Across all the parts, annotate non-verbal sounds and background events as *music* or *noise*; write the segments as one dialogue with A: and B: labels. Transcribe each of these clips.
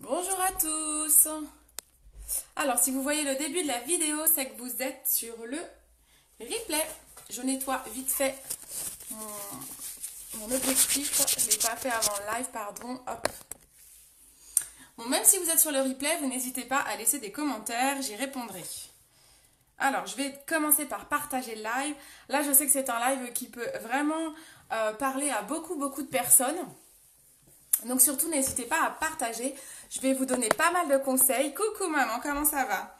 A: Bonjour à tous Alors si vous voyez le début de la vidéo, c'est que vous êtes sur le replay. Je nettoie vite fait mon, objectif. Je ne l'ai pas fait avant le live, pardon. Bon, même si vous êtes sur le replay, vous n'hésitez pas à laisser des commentaires, j'y répondrai. Alors, je vais commencer par partager le live. Là, je sais que c'est un live qui peut vraiment euh, parler à beaucoup, beaucoup de personnes. Donc surtout, n'hésitez pas à partager. Je vais vous donner pas mal de conseils. Coucou maman, comment ça va?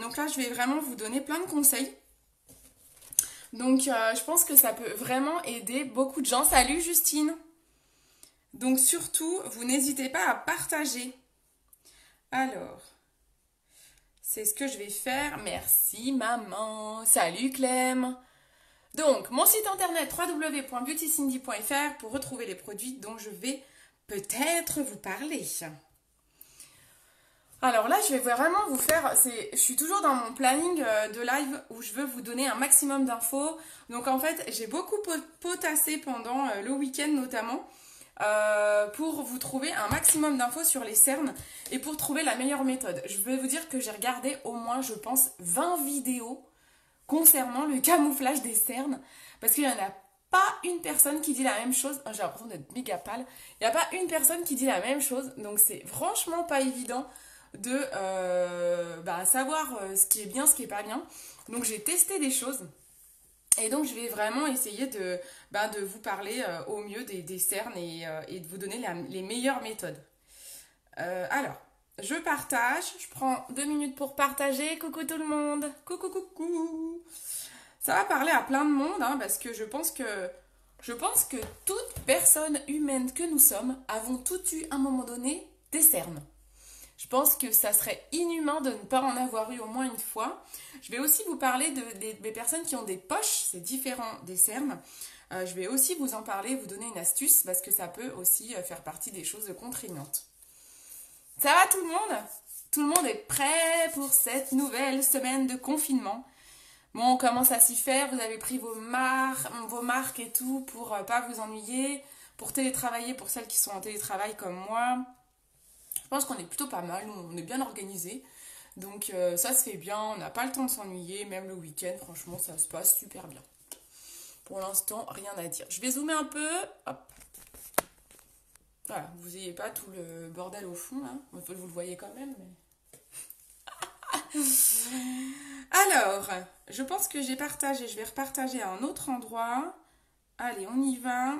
A: Donc là, je vais vraiment vous donner plein de conseils. Donc euh, je pense que ça peut vraiment aider beaucoup de gens. Salut Justine Donc surtout, vous n'hésitez pas à partager. Alors, c'est ce que je vais faire. Merci maman. Salut Clem donc, mon site internet www.beautycindy.fr pour retrouver les produits dont je vais peut-être vous parler. Alors là, je vais vraiment vous faire, je suis toujours dans mon planning euh, de live où je veux vous donner un maximum d'infos. Donc en fait, j'ai beaucoup potassé pendant euh, le week-end notamment euh, pour vous trouver un maximum d'infos sur les cernes et pour trouver la meilleure méthode. Je vais vous dire que j'ai regardé au moins, je pense, 20 vidéos concernant le camouflage des cernes, parce qu'il n'y en a pas une personne qui dit la même chose. J'ai l'impression d'être méga pâle. Il n'y a pas une personne qui dit la même chose, donc c'est franchement pas évident de euh, bah, savoir euh, ce qui est bien, ce qui est pas bien. Donc j'ai testé des choses. Et donc je vais vraiment essayer de, bah, vous parler euh, au mieux des, cernes et, de vous donner les meilleures méthodes. alors, je partage. Je prends deux minutes pour partager. Coucou tout le monde. Coucou, coucou. Ça va parler à plein de monde hein, parce que je pense que je pense que toute personne humaine que nous sommes avons toutes eu à un moment donné des cernes. Je pense que ça serait inhumain de ne pas en avoir eu au moins une fois. Je vais aussi vous parler de, des, personnes qui ont des poches, c'est différent des cernes. Euh, je vais aussi vous en parler, vous donner une astuce parce que ça peut aussi euh, faire partie des choses contraignantes. Ça va tout le monde? Tout le monde est prêt pour cette nouvelle semaine de confinement Bon, on commence à s'y faire, vous avez pris vos, marques et tout pour euh, pas vous ennuyer, pour télétravailler pour celles qui sont en télétravail comme moi. Je pense qu'on est plutôt pas mal, on est bien organisé. Donc euh, ça se fait bien, on n'a pas le temps de s'ennuyer, même le week-end, franchement ça se passe super bien. Pour l'instant, rien à dire. Je vais zoomer un peu. Hop. Voilà, vous n'ayez pas tout le bordel au fond, hein. Vous le voyez quand même, *laughs* Alors, je pense que j'ai partagé, je vais repartager à un autre endroit. Allez, on y va.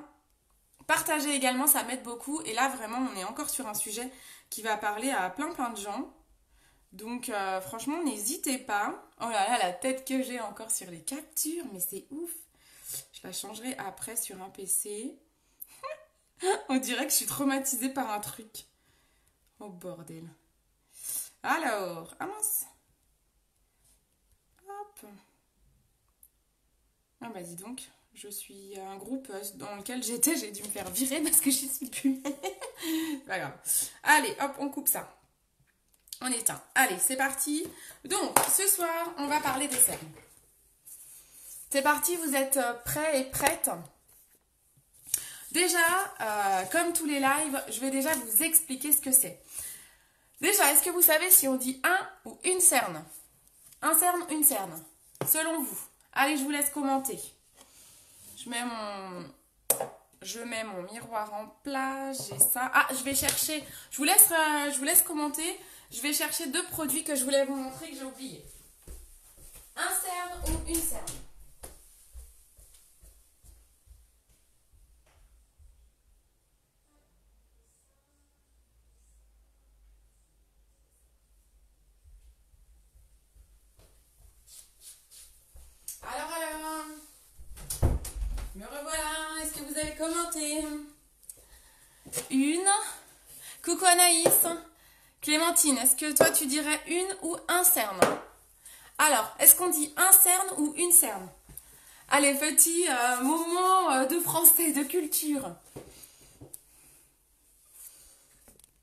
A: Partager également, ça m'aide beaucoup. Et là, vraiment, on est encore sur un sujet qui va parler à plein plein de gens. Donc, euh, franchement, n'hésitez pas. Oh là là, la tête que j'ai encore sur les captures, mais c'est ouf. Je la changerai après sur un PC. *laughs* On dirait que je suis traumatisée par un truc. Oh bordel. Alors, ah mince. Hop. Ah bah dis donc, je suis un groupe dans lequel j'étais, j'ai dû me faire virer parce que j'y suis plus. *laughs* pas grave. Allez, hop, on coupe ça. On éteint. Allez, c'est parti. Donc, ce soir, on va parler des cernes. C'est parti, vous êtes prêts et prêtes? Déjà, euh, comme tous les lives, je vais déjà vous expliquer ce que c'est. Déjà, est-ce que vous savez si on dit un ou une cerne? Un cerne, une cerne, selon vous. Allez, je vous laisse commenter. Je mets mon, je mets mon miroir en place, j'ai ça. Ah, je vais chercher, je vous, laisse, euh, je vous laisse commenter. Je vais chercher deux produits que je voulais vous montrer que j'ai oublié. Un cerne ou une cerne Une. Coucou Anaïs. Clémentine, est-ce que toi tu dirais une ou un cerne? Alors, est-ce qu'on dit un cerne ou une cerne? Allez, petit euh, moment euh, de français, de culture.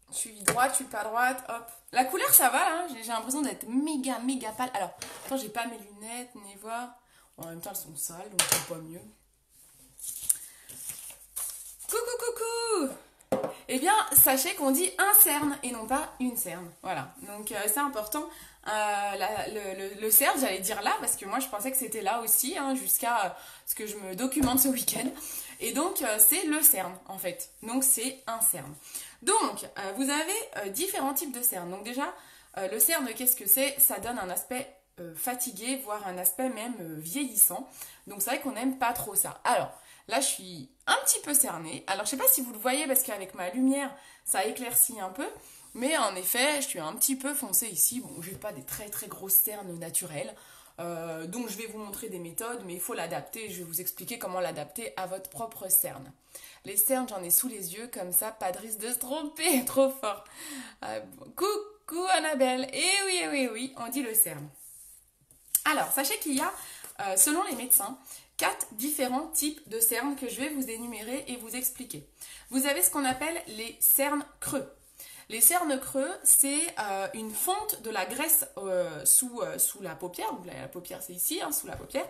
A: Je suis droite, je suis pas droite, hop. La couleur, ça va, là. J'ai l'impression d'être méga, méga pâle. Alors, attends, j'ai pas mes lunettes, ni voir. en même temps, elles sont sales, donc c'est pas mieux. Coucou, coucou eh bien, sachez qu'on dit un cerne et non pas une cerne. Voilà, donc euh, c'est important. Euh, le, cerne, j'allais dire là, parce que moi je pensais que c'était là aussi, hein, jusqu'à euh, ce que je me documente ce week-end. Et donc, c'est le cerne, en fait. Donc, c'est un cerne. Donc, vous avez différents types de cernes. Donc déjà, le cerne, qu'est-ce que c'est? Ça donne un aspect fatigué, voire un aspect même vieillissant. Donc, c'est vrai qu'on n'aime pas trop ça. Alors, Là, je suis un petit peu cernée. Alors, je sais pas si vous le voyez parce qu'avec ma lumière, ça éclaircit un peu. Mais en effet, je suis un petit peu foncée ici. Bon, je n'ai pas des très très grosses cernes naturelles. Euh, donc, je vais vous montrer des méthodes, mais il faut l'adapter. Je vais vous expliquer comment l'adapter à votre propre cerne. Les cernes, j'en ai sous les yeux, comme ça, pas de risque de se tromper, *laughs* trop fort. Euh, coucou Annabelle. Eh oui, eh oui, eh oui, on dit le cerne. Alors, sachez qu'il y a, euh, selon les médecins, quatre différents types de cernes que je vais vous énumérer et vous expliquer. Vous avez ce qu'on appelle les cernes creux. Les cernes creux, c'est euh, une fonte de la graisse euh, sous, euh, sous la paupière, donc la, paupière c'est ici, hein, sous la paupière,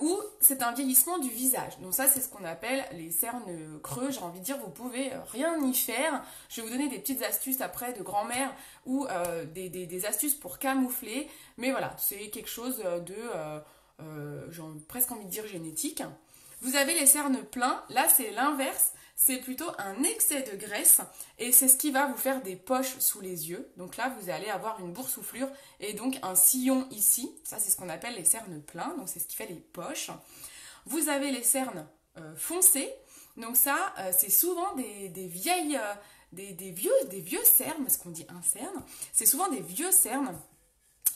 A: ou c'est un vieillissement du visage. Donc ça c'est ce qu'on appelle les cernes creux, j'ai envie de dire, vous pouvez rien y faire. Je vais vous donner des petites astuces après de grand-mère ou des, des, astuces pour camoufler, mais voilà, c'est quelque chose de j'ai presque envie de dire génétique. Vous avez les cernes pleins, là c'est l'inverse, c'est plutôt un excès de graisse et c'est ce qui va vous faire des poches sous les yeux. Donc là vous allez avoir une boursouflure et donc un sillon ici, ça c'est ce qu'on appelle les cernes pleins, donc c'est ce qui fait les poches. Vous avez les cernes euh, foncées, donc ça euh, c'est souvent des, vieilles, des, des, vieux, des vieux cernes, ce qu'on dit un cerne, c'est souvent des vieux cernes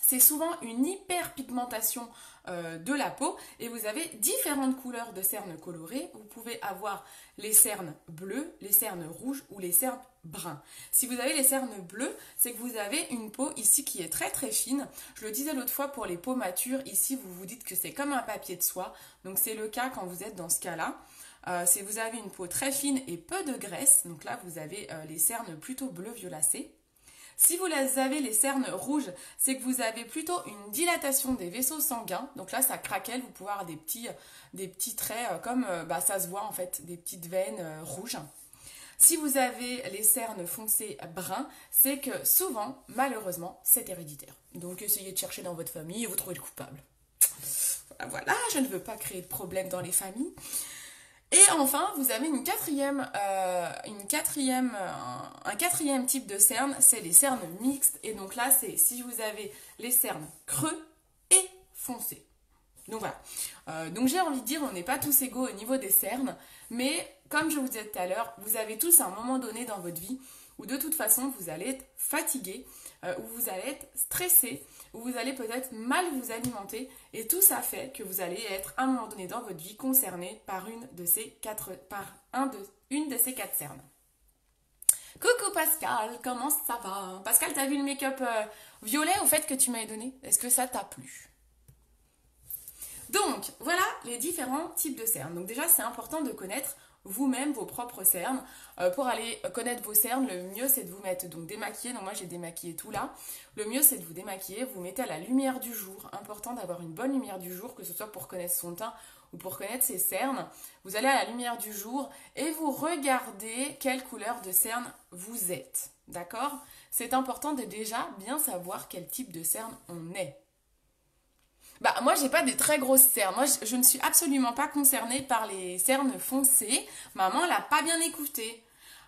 A: c'est souvent une hyperpigmentation euh, de la peau et vous avez différentes couleurs de cernes colorées. Vous pouvez avoir les cernes bleues, les cernes rouges ou les cernes bruns. Si vous avez les cernes bleues, c'est que vous avez une peau ici qui est très très fine. Je le disais l'autre fois pour les peaux matures, ici vous vous dites que c'est comme un papier de soie. Donc c'est le cas quand vous êtes dans ce cas-là. Euh, si vous avez une peau très fine et peu de graisse, donc là vous avez euh, les cernes plutôt bleu violacées. Si vous avez les cernes rouges, c'est que vous avez plutôt une dilatation des vaisseaux sanguins. Donc là, ça craquelle, vous pouvez avoir des petits, traits euh, comme euh, bah, ça se voit en fait, des petites veines euh, rouges. Si vous avez les cernes foncées bruns, c'est que souvent, malheureusement, c'est héréditaire. Donc essayez de chercher dans votre famille et vous trouvez le coupable. Voilà, je ne veux pas créer de problème dans les familles. Et enfin, vous avez une quatrième, euh, euh, un quatrième type de cernes, c'est les cernes mixtes. Et donc là, c'est si vous avez les cernes creux et foncés. Donc voilà. Euh, donc j'ai envie de dire, on n'est pas tous égaux au niveau des cernes, mais comme je vous disais tout à l'heure, vous avez tous un moment donné dans votre vie où de toute façon vous allez être fatigué, où vous allez être stressé, où vous allez peut-être mal vous alimenter et tout ça fait que vous allez être à un moment donné dans votre vie concerné par une de ces quatre, par un de, une de ces quatre cernes. Coucou Pascal, comment ça va? Pascal, t'as vu le make-up euh, violet au fait que tu m'avais donné? Est-ce que ça t'a plu? Donc, voilà les différents types de cernes. Donc déjà, c'est important de connaître vous-même vos propres cernes. Euh, pour aller connaître vos cernes, le mieux c'est de vous mettre donc démaquillé. Donc moi j'ai démaquillé tout là. Le mieux c'est de vous démaquiller, vous mettez à la lumière du jour. Important d'avoir une bonne lumière du jour, que ce soit pour connaître son teint ou pour connaître ses cernes. Vous allez à la lumière du jour et vous regardez quelle couleur de cerne vous êtes. D'accord? C'est important de déjà bien savoir quel type de cerne on est. Bah moi j'ai pas des très grosses cernes. Moi je, ne suis absolument pas concernée par les cernes foncées. Maman l'a pas bien écouté.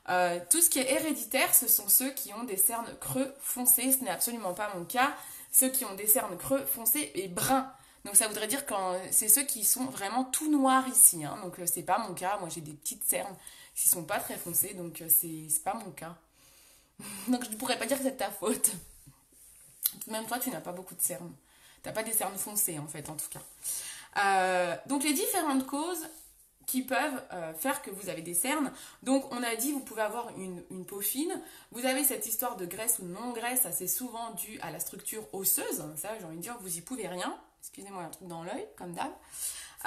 A: Euh, tout ce qui est héréditaire, ce sont ceux qui ont des cernes creux foncés. Ce n'est absolument pas mon cas. Ceux qui ont des cernes creux foncés et bruns. Donc ça voudrait dire que c'est ceux qui sont vraiment tout noirs ici. Hein. Donc euh, c'est pas mon cas. Moi j'ai des petites cernes qui sont pas très foncées. Donc euh, c'est pas mon cas. *laughs* donc je ne pourrais pas dire que c'est ta faute. Même toi tu n'as pas beaucoup de cernes. T'as pas des cernes foncées en fait en tout cas. Euh, donc les différentes causes qui peuvent euh, faire que vous avez des cernes. Donc on a dit vous pouvez avoir une, peau fine. Vous avez cette histoire de graisse ou non graisse assez souvent due à la structure osseuse. Ça j'ai envie de dire vous y pouvez rien. Excusez-moi un truc dans l'œil comme d'hab.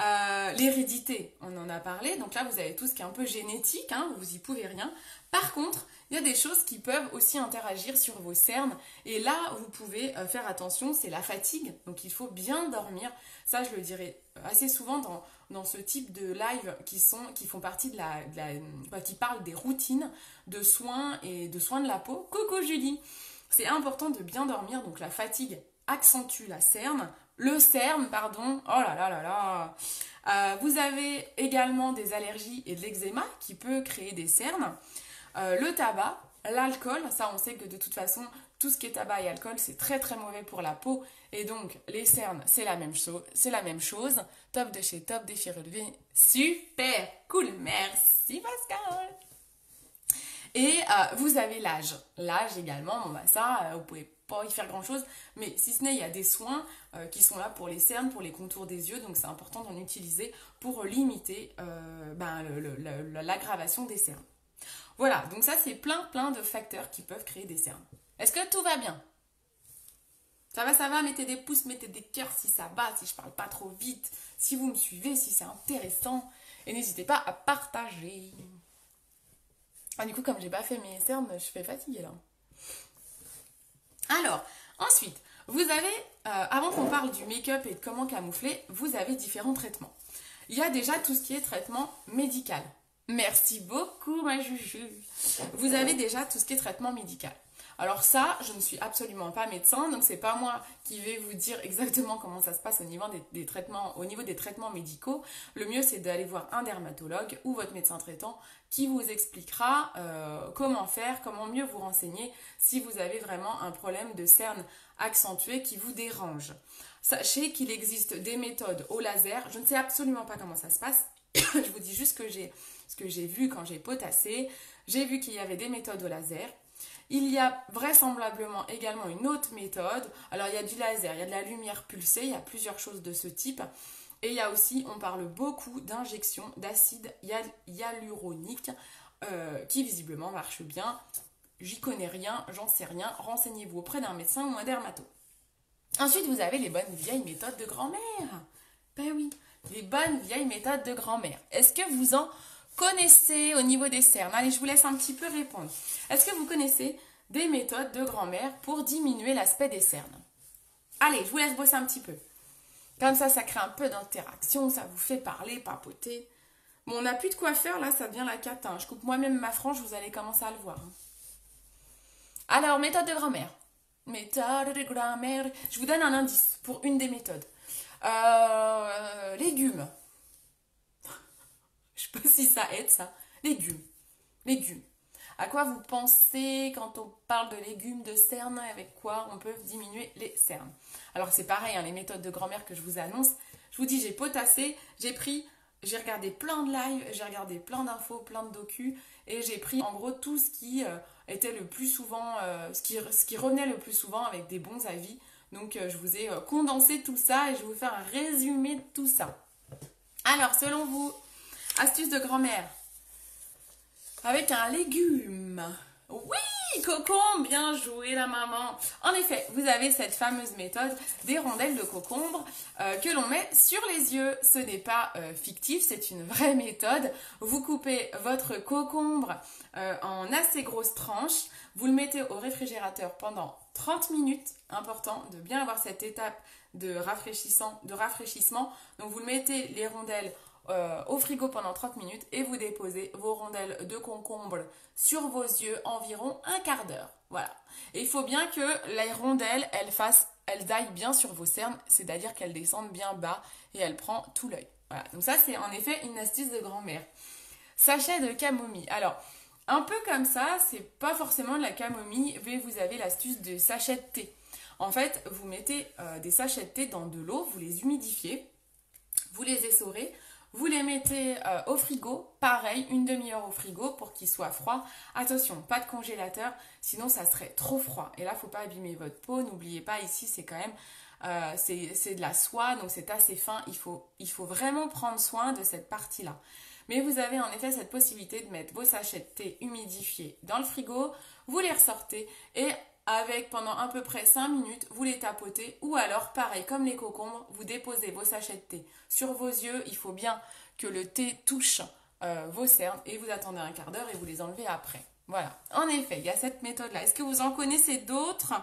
A: Euh, l'hérédité, on en a parlé. Donc là, vous avez tout ce qui est un peu génétique, hein, vous y pouvez rien. Par contre, il y a des choses qui peuvent aussi interagir sur vos cernes. Et là, vous pouvez euh, faire attention, c'est la fatigue. Donc il faut bien dormir. Ça, je le dirais assez souvent dans, ce type de live qui font partie de la, bah, qui parlent des routines de soins et de soins de la peau. Coucou Julie C'est important de bien dormir, donc la fatigue accentue la cerne. Le cerne, pardon, oh là là là là euh, Vous avez également des allergies et de l'eczéma qui peut créer des cernes. Euh, le tabac, l'alcool, ça on sait que de toute façon, tout ce qui est tabac et alcool, c'est très très mauvais pour la peau. Et donc, les cernes, c'est la même chose. C'est la même chose. Top de chez Top, défi relevé. Super cool. Merci Pascal. Et euh, vous avez l'âge. L'âge également, bon bah ça, vous pouvez pas y faire grand chose. Mais si ce n'est, il y a des soins qui sont là pour les cernes, pour les contours des yeux. Donc c'est important d'en utiliser pour limiter ben, l'aggravation des cernes. Voilà, donc ça c'est plein plein de facteurs qui peuvent créer des cernes. Est-ce que tout va bien? Ça va, ça va, mettez des pouces, mettez des cœurs si ça va, si je parle pas trop vite, si vous me suivez, si c'est intéressant. Et n'hésitez pas à partager. Ah, du coup, comme j'ai pas fait mes cernes, je fais fatiguer là. Alors, ensuite, vous avez, euh, avant qu'on parle du make-up et de comment camoufler, vous avez différents traitements. Il y a déjà tout ce qui est traitement médical. Merci beaucoup, ma Juju. Vous avez déjà tout ce qui est traitement médical. Alors ça, je ne suis absolument pas médecin, donc c'est pas moi qui vais vous dire exactement *laughs* comment ça se passe au niveau des, traitements, médicaux. Le mieux, c'est d'aller voir un dermatologue ou votre médecin traitant qui vous expliquera euh, comment faire, comment mieux vous renseigner si vous avez vraiment un problème de cerne accentué qui vous dérange. Sachez qu'il existe des méthodes au laser. Je ne sais absolument pas comment ça se passe. *coughs* je vous dis juste ce que j'ai vu quand j'ai potassé. J'ai vu qu'il y avait des méthodes au laser. Il y a vraisemblablement également une autre méthode. Alors il y a du laser, il y a de la lumière pulsée, il y a plusieurs choses de ce type. Et il y a aussi, on parle beaucoup d'injection d'acide hyaluronique euh, qui visiblement marche bien. J'y connais rien, j'en sais rien. Renseignez-vous auprès d'un médecin ou un dermato. Ensuite, vous avez les bonnes vieilles méthodes de grand-mère. Ben oui, les bonnes vieilles méthodes de grand-mère. Est-ce que vous en connaissez au niveau des cernes Allez, je vous laisse un petit peu répondre. Est-ce que vous connaissez des méthodes de grand-mère pour diminuer l'aspect des cernes? Allez, je vous laisse bosser un petit peu. Comme ça, ça crée un peu d'interaction, ça vous fait parler, papoter. Bon, on n'a plus de quoi faire, là, ça devient la cata. Je coupe moi-même ma frange, vous allez commencer à le voir. Hein. Alors, méthode de grand-mère. Méthode de grand-mère. Je vous donne un indice pour une des méthodes. Euh, légumes. Je sais pas si ça aide ça. Légumes. Légumes. À quoi vous pensez quand on parle de légumes, de cernes Avec quoi on peut diminuer les cernes? Alors c'est pareil, hein, les méthodes de grand-mère que je vous annonce. Je vous dis, j'ai potassé, j'ai pris, j'ai regardé plein de lives, j'ai regardé plein d'infos, plein de docus, et j'ai pris en gros tout ce qui euh, était le plus souvent, euh, ce, qui, revenait le plus souvent avec des bons avis. Donc euh, je vous ai condensé tout ça et je vais vous faire un résumé de tout ça. Alors selon vous, Astuce de grand-mère. Avec un légume. Oui, cocombe, bien joué la maman. En effet, vous avez cette fameuse méthode des rondelles de cocombre euh, que l'on met sur les yeux. Ce n'est pas euh, fictif, c'est une vraie méthode. Vous coupez votre cocombre euh, en assez grosses tranches. Vous le mettez au réfrigérateur pendant 30 minutes. Important de bien avoir cette étape de, rafraîchissant, de rafraîchissement. Donc vous le mettez les rondelles euh, au frigo pendant 30 minutes et vous déposez vos rondelles de concombre sur vos yeux environ un quart d'heure. Voilà. Et il faut bien que les rondelles, elles fassent, elles aillent bien sur vos cernes, c'est-à-dire qu'elles descendent bien bas et elles prennent tout l'œil. Voilà. Donc ça, c'est en effet une astuce de grand-mère. Sachet de camomille. Alors, un peu comme ça, c'est pas forcément de la camomille, mais vous avez l'astuce de sachet de thé. En fait, vous mettez euh, des sachets de thé dans de l'eau, vous les humidifiez, vous les essorez, vous les mettez euh, au frigo, pareil, une demi-heure au frigo pour qu'ils soient froids. Attention, pas de congélateur, sinon ça serait trop froid. Et là, faut pas abîmer votre peau. N'oubliez pas, ici, c'est quand même euh, c'est de la soie, donc c'est assez fin. Il faut, il faut vraiment prendre soin de cette partie-là. Mais vous avez en effet cette possibilité de mettre vos sachets de thé humidifiés dans le frigo, vous les ressortez et avec pendant à peu près 5 minutes, vous les tapotez ou alors pareil comme les cocombres, vous déposez vos sachets de thé sur vos yeux, il faut bien que le thé touche euh, vos cernes et vous attendez un quart d'heure et vous les enlevez après. Voilà, en effet, il y a cette méthode-là. Est-ce que vous en connaissez d'autres?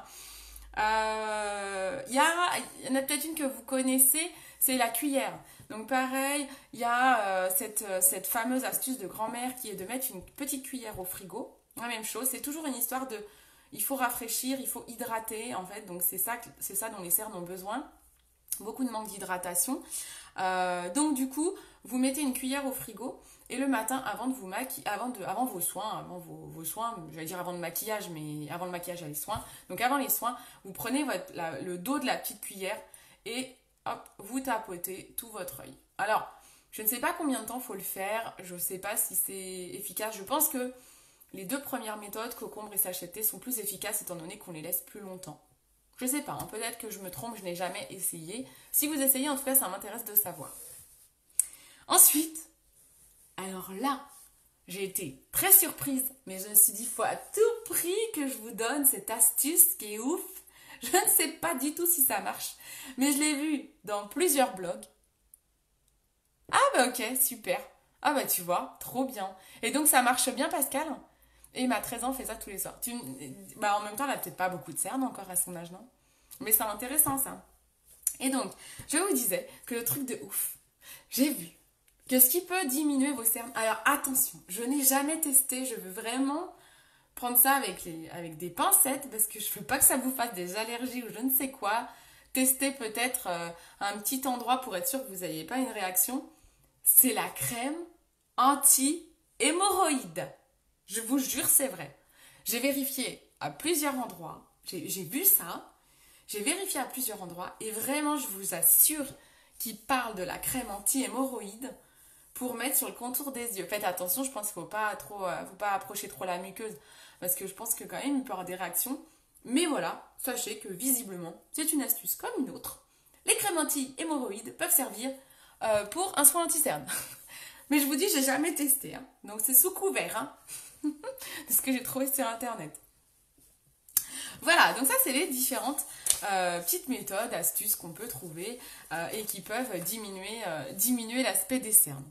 A: Euh, Il y, y en a peut-être une que vous connaissez, c'est la cuillère. Donc pareil, il y a euh, cette, cette fameuse astuce de grand-mère qui est de mettre une petite cuillère au frigo. La même chose, c'est toujours une histoire de... Il faut rafraîchir, il faut hydrater en fait. Donc c'est ça, dont les cernes ont besoin. Beaucoup de manque d'hydratation. Euh, donc du coup, vous mettez une cuillère au frigo et le matin, avant de vous avant, vos soins, avant vos, vos soins, je vais dire avant le maquillage, mais avant le maquillage, il les soins. Donc avant les soins, vous prenez le dos de la petite cuillère et hop, vous tapotez tout votre œil. Alors, je ne sais pas combien de temps faut le faire, je ne sais pas si c'est efficace. Je pense que les deux premières méthodes, cocombre et sachet sont plus efficaces étant donné qu'on les laisse plus longtemps. Je sais pas, hein, peut-être que je me trompe, je n'ai jamais essayé. Si vous essayez, en tout cas, ça m'intéresse de savoir. Ensuite, alors là, j'ai été très surprise, mais je me suis dit, faut à tout prix que je vous donne cette astuce qui est ouf. *laughs* Je ne sais pas du tout si ça marche, mais je l'ai vu dans plusieurs blogs. Ah bah ok, super. Ah bah tu vois, trop bien. Et donc ça marche bien Pascal? Et ma 13 ans fait ça tous les soirs. Bah en même temps, elle a peut-être pas beaucoup de cernes encore à son âge, non? Mais c'est intéressant ça. Et donc, je vous disais que le truc de ouf, j'ai vu que ce qui peut diminuer vos cernes. Alors attention, je n'ai jamais testé, je veux vraiment prendre ça avec, les, avec des pincettes parce que je veux pas que ça vous fasse des allergies ou je ne sais quoi. Tester peut-être euh, un petit endroit pour être sûr que vous n'ayez pas une réaction. C'est la crème anti-hémorroïde. Je vous jure, c'est vrai. J'ai vérifié à plusieurs endroits. J'ai vu ça. J'ai vérifié à plusieurs endroits et vraiment, je vous assure qu'il parle de la crème anti-hémorroïde pour mettre sur le contour des yeux. Faites attention, je pense qu'il ne faut pas trop, euh, faut pas approcher trop la muqueuse parce que je pense que quand même il peut y avoir des réactions. Mais voilà, sachez que visiblement, c'est une astuce comme une autre. Les crèmes anti-hémorroïdes peuvent servir euh, pour un soin anti-cerne. *laughs* Mais je vous dis, j'ai jamais testé. Hein. Donc c'est sous couvert. Hein. De ce que j'ai trouvé sur internet. Voilà, donc ça c'est les différentes euh, petites méthodes, astuces qu'on peut trouver et qui peuvent diminuer, diminuer l'aspect des cernes.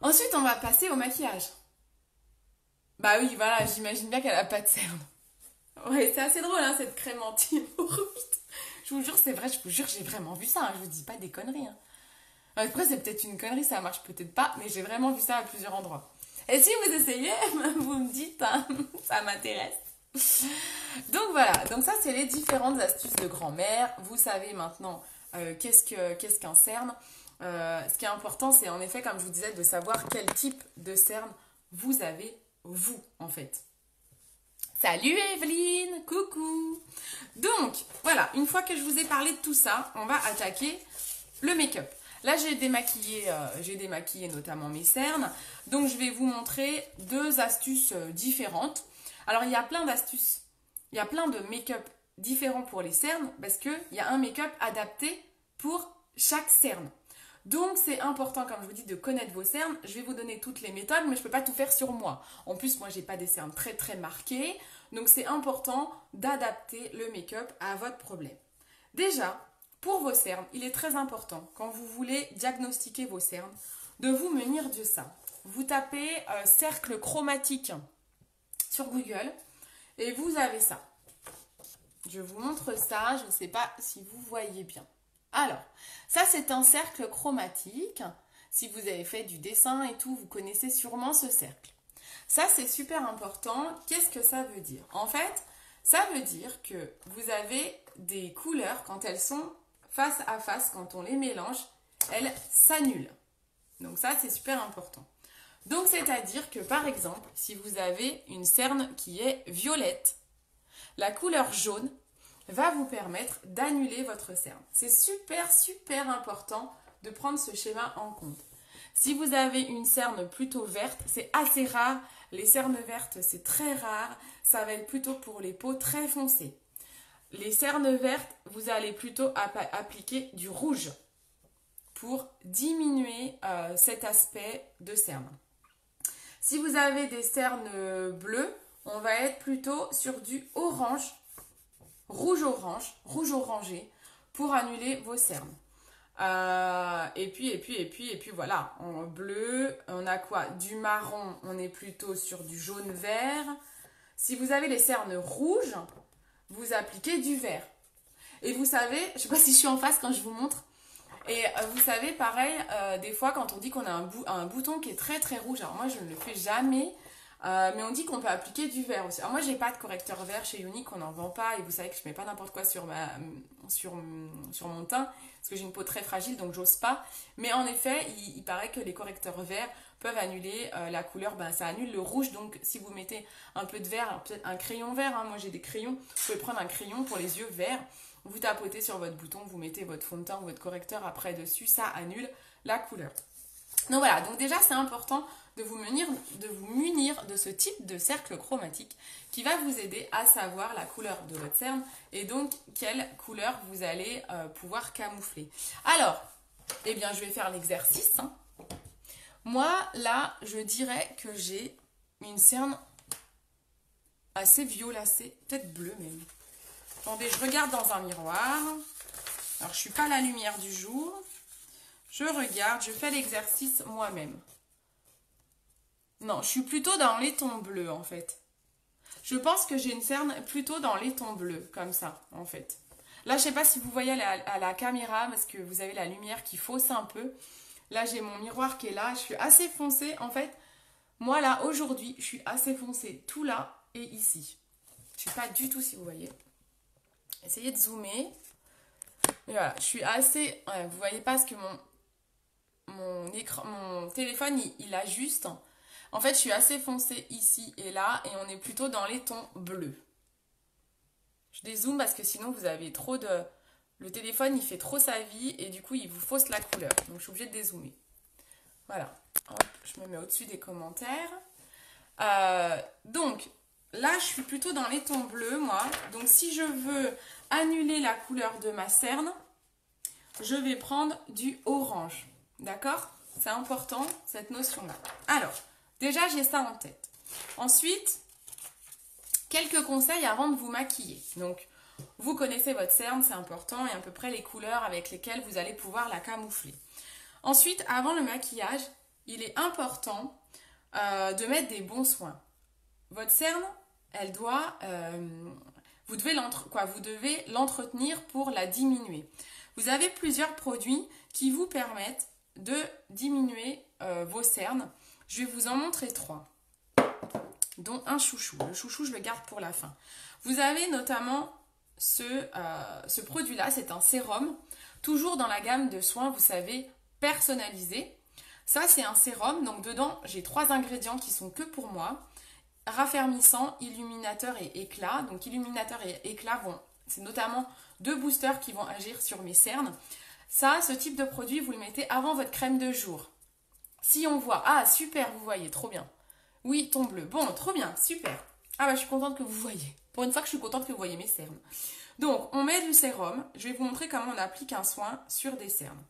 A: Ensuite, on va passer au maquillage. Bah oui, voilà, j'imagine bien qu'elle a pas de cernes. Ouais, c'est assez drôle, hein, cette crème anti-hémorroïde. Je vous jure, c'est vrai, je vous jure, j'ai vraiment vu ça. Hein, je vous dis pas des conneries. Hein. Après, c'est peut-être une connerie, ça marche peut-être pas, mais j'ai vraiment vu ça à plusieurs endroits. Et si vous essayez, *laughs* vous me dites, hein, *laughs* ça m'intéresse. Donc voilà, donc ça c'est les différentes astuces de grand-mère. Vous savez maintenant euh, qu'est-ce qu'un cerne. Euh, ce qui est important, c'est en effet, comme je vous disais, de savoir quel type de cerne vous avez, vous, en fait. Salut Evelyne, coucou Donc, voilà, une fois que je vous ai parlé de tout ça, on va attaquer le make-up. Là, j'ai démaquillé, euh, démaquillé notamment mes cernes. Donc, je vais vous montrer deux astuces euh, différentes. Alors, il y a plein d'astuces, il y a plein de make-up différents pour les cernes parce qu'il y a un make-up adapté pour chaque cerne. Donc c'est important, comme je vous dis, de connaître vos cernes. Je vais vous donner toutes les méthodes, mais je ne peux pas tout faire sur moi. En plus, moi, j'ai pas des cernes très très marquées. Donc c'est important d'adapter le make-up à votre problème. Déjà, pour vos cernes, il est très important, quand vous voulez diagnostiquer vos cernes, de vous munir de ça. Vous tapez euh, cercle chromatique sur Google et vous avez ça. Je vous montre ça, je ne sais pas si vous voyez bien. Alors, ça c'est un cercle chromatique. Si vous avez fait du dessin et tout, vous connaissez sûrement ce cercle. Ça c'est super important. Qu'est-ce que ça veut dire? En fait, ça veut dire que vous avez des couleurs quand elles sont face à face, quand on les mélange, elles s'annulent. Donc ça c'est super important. Donc c'est-à-dire que par exemple, si vous avez une cerne qui est violette, la couleur jaune va vous permettre d'annuler votre cerne. C'est super, super important de prendre ce schéma en compte. Si vous avez une cerne plutôt verte, c'est assez rare. Les cernes vertes, c'est très rare. Ça va être plutôt pour les peaux très foncées. Les cernes vertes, vous allez plutôt appliquer du rouge pour diminuer euh, cet aspect de cerne. Si vous avez des cernes bleues, on va être plutôt sur du orange rouge-orange, rouge orangé, pour annuler vos cernes. Euh, et puis, et puis, et puis, et puis voilà. En bleu, on a quoi? Du marron, on est plutôt sur du jaune-vert. Si vous avez les cernes rouges, vous appliquez du vert. Et vous savez, je sais pas si je suis en face quand je vous montre. Et euh, vous savez, pareil, euh, des fois quand on dit qu'on a un, un, bouton qui est très très rouge, alors moi je ne le fais jamais, euh, mais on dit qu'on peut appliquer du vert aussi. Alors moi j'ai pas de correcteur vert chez Unique, on n'en vend pas, et vous savez que je mets pas n'importe quoi sur, ma, sur, sur mon teint, parce que j'ai une peau très fragile, donc j'ose pas. Mais en effet, il, paraît que les correcteurs verts peuvent annuler la couleur, ben, ça annule le rouge, donc si vous mettez un peu de vert, peut-être un crayon vert, hein, moi j'ai des crayons, vous pouvez prendre un crayon pour les yeux verts, vous tapotez sur votre bouton, vous mettez votre fond de teint ou votre correcteur après dessus, ça annule la couleur. Donc voilà, donc déjà c'est important de vous, munir, de vous munir de ce type de cercle chromatique qui va vous aider à savoir la couleur de votre cerne et donc quelle couleur vous allez euh, pouvoir camoufler. Alors, eh bien je vais faire l'exercice. Hein. Moi là, je dirais que j'ai une cerne assez violacée, peut-être bleue même. Attendez, je regarde dans un miroir. Alors, je suis pas la lumière du jour. Je regarde, je fais l'exercice moi-même. Non, je suis plutôt dans les tons bleus, en fait. Je pense que j'ai une cerne plutôt dans les tons bleus, comme ça, en fait. Là, je sais pas si vous voyez à la, caméra, parce que vous avez la lumière qui fausse un peu. Là, j'ai mon miroir qui est là. Je suis assez foncée. En fait, moi, là, aujourd'hui, je suis assez foncée. Tout là et ici. Je ne sais pas du tout si vous voyez. Essayez de zoomer. voilà, je suis assez... vous voyez pas ce que mon, mon, écran, mon téléphone, il, ajuste. En fait, je suis assez foncée ici et là, et on est plutôt dans les tons bleus. Je dézoome parce que sinon, vous avez trop de... Le téléphone, il fait trop sa vie, et du coup, il vous fausse la couleur. Donc, je suis obligée de dézoomer. Voilà. je me mets au-dessus des commentaires. Euh, donc, là, je suis plutôt dans les tons bleus, moi. Donc, si je veux annuler la couleur de ma cerne, je vais prendre du orange. D'accord? C'est important, cette notion-là. Alors, déjà, j'ai ça en tête. Ensuite, quelques conseils avant de vous maquiller. Donc, vous connaissez votre cerne, c'est important, et à peu près les couleurs avec lesquelles vous allez pouvoir la camoufler. Ensuite, avant le maquillage, il est important euh, de mettre des bons soins. Votre cerne, elle doit euh, vous devez l'entretenir pour la diminuer. Vous avez plusieurs produits qui vous permettent de diminuer euh, vos cernes. Je vais vous en montrer trois, dont un chouchou. Le chouchou, je le garde pour la fin. Vous avez notamment ce, euh, ce produit-là, c'est un sérum, toujours dans la gamme de soins, vous savez, personnalisé. Ça, c'est un sérum, donc dedans, j'ai trois ingrédients qui sont que pour moi raffermissant, illuminateur et éclat. Donc illuminateur et éclat c'est notamment deux boosters qui vont agir sur mes cernes. Ça, ce type de produit, vous le mettez avant votre crème de jour. Si on voit, ah super, vous voyez, trop bien. Oui, ton bleu. Bon, trop bien, super. Ah bah je suis contente que vous voyez. Pour une fois que je suis contente que vous voyez mes cernes. Donc, on met du sérum. Je vais vous montrer comment on applique un soin sur des cernes.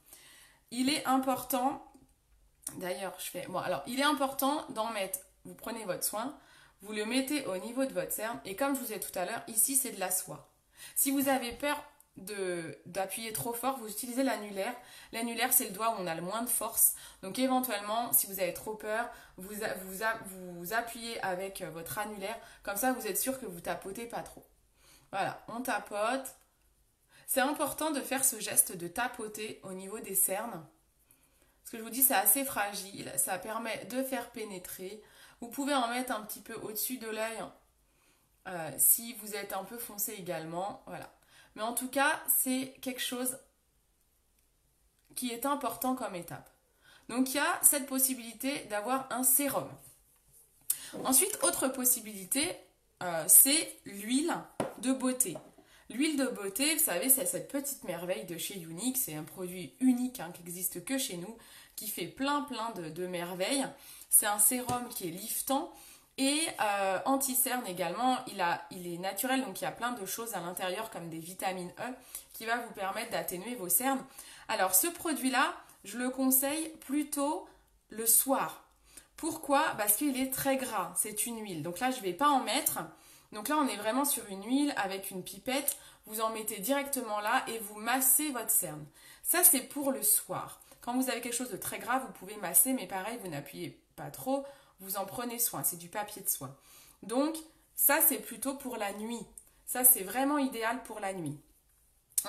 A: Il est important, d'ailleurs, je fais, bon, alors, il est important d'en mettre, vous prenez votre soin, vous le mettez au niveau de votre cerne et comme je vous ai tout à l'heure, ici c'est de la soie. Si vous avez peur d'appuyer trop fort, vous utilisez l'annulaire. L'annulaire, c'est le doigt où on a le moins de force. Donc éventuellement, si vous avez trop peur, vous, vous, appuyez avec votre annulaire. Comme ça, vous êtes sûr que vous tapotez pas trop. Voilà, on tapote. C'est important de faire ce geste de tapoter au niveau des cernes. Ce que je vous dis, c'est assez fragile. Ça permet de faire pénétrer. Vous pouvez en mettre un petit peu au-dessus de l'œil euh, si vous êtes un peu foncé également. Voilà. Mais en tout cas, c'est quelque chose qui est important comme étape. Donc il y a cette possibilité d'avoir un sérum. Ensuite, autre possibilité, euh, c'est l'huile de beauté. L'huile de beauté, vous savez, c'est cette petite merveille de chez Unique. C'est un produit unique hein, qui n'existe que chez nous, qui fait plein plein de merveilles. C'est un sérum qui est liftant et euh, anti-cerne également. Il, il est naturel, donc il y a plein de choses à l'intérieur comme des vitamines E qui va vous permettre d'atténuer vos cernes. Alors ce produit-là, je le conseille plutôt le soir. Pourquoi? Parce qu'il est très gras, c'est une huile. Donc là, je ne vais pas en mettre. Donc là, on est vraiment sur une huile avec une pipette. Vous en mettez directement là et vous massez votre cerne. Ça, c'est pour le soir. Quand vous avez quelque chose de très grave, vous pouvez masser, mais pareil, vous n'appuyez pas trop. Vous en prenez soin. C'est du papier de soie. Donc, ça, c'est plutôt pour la nuit. Ça, c'est vraiment idéal pour la nuit.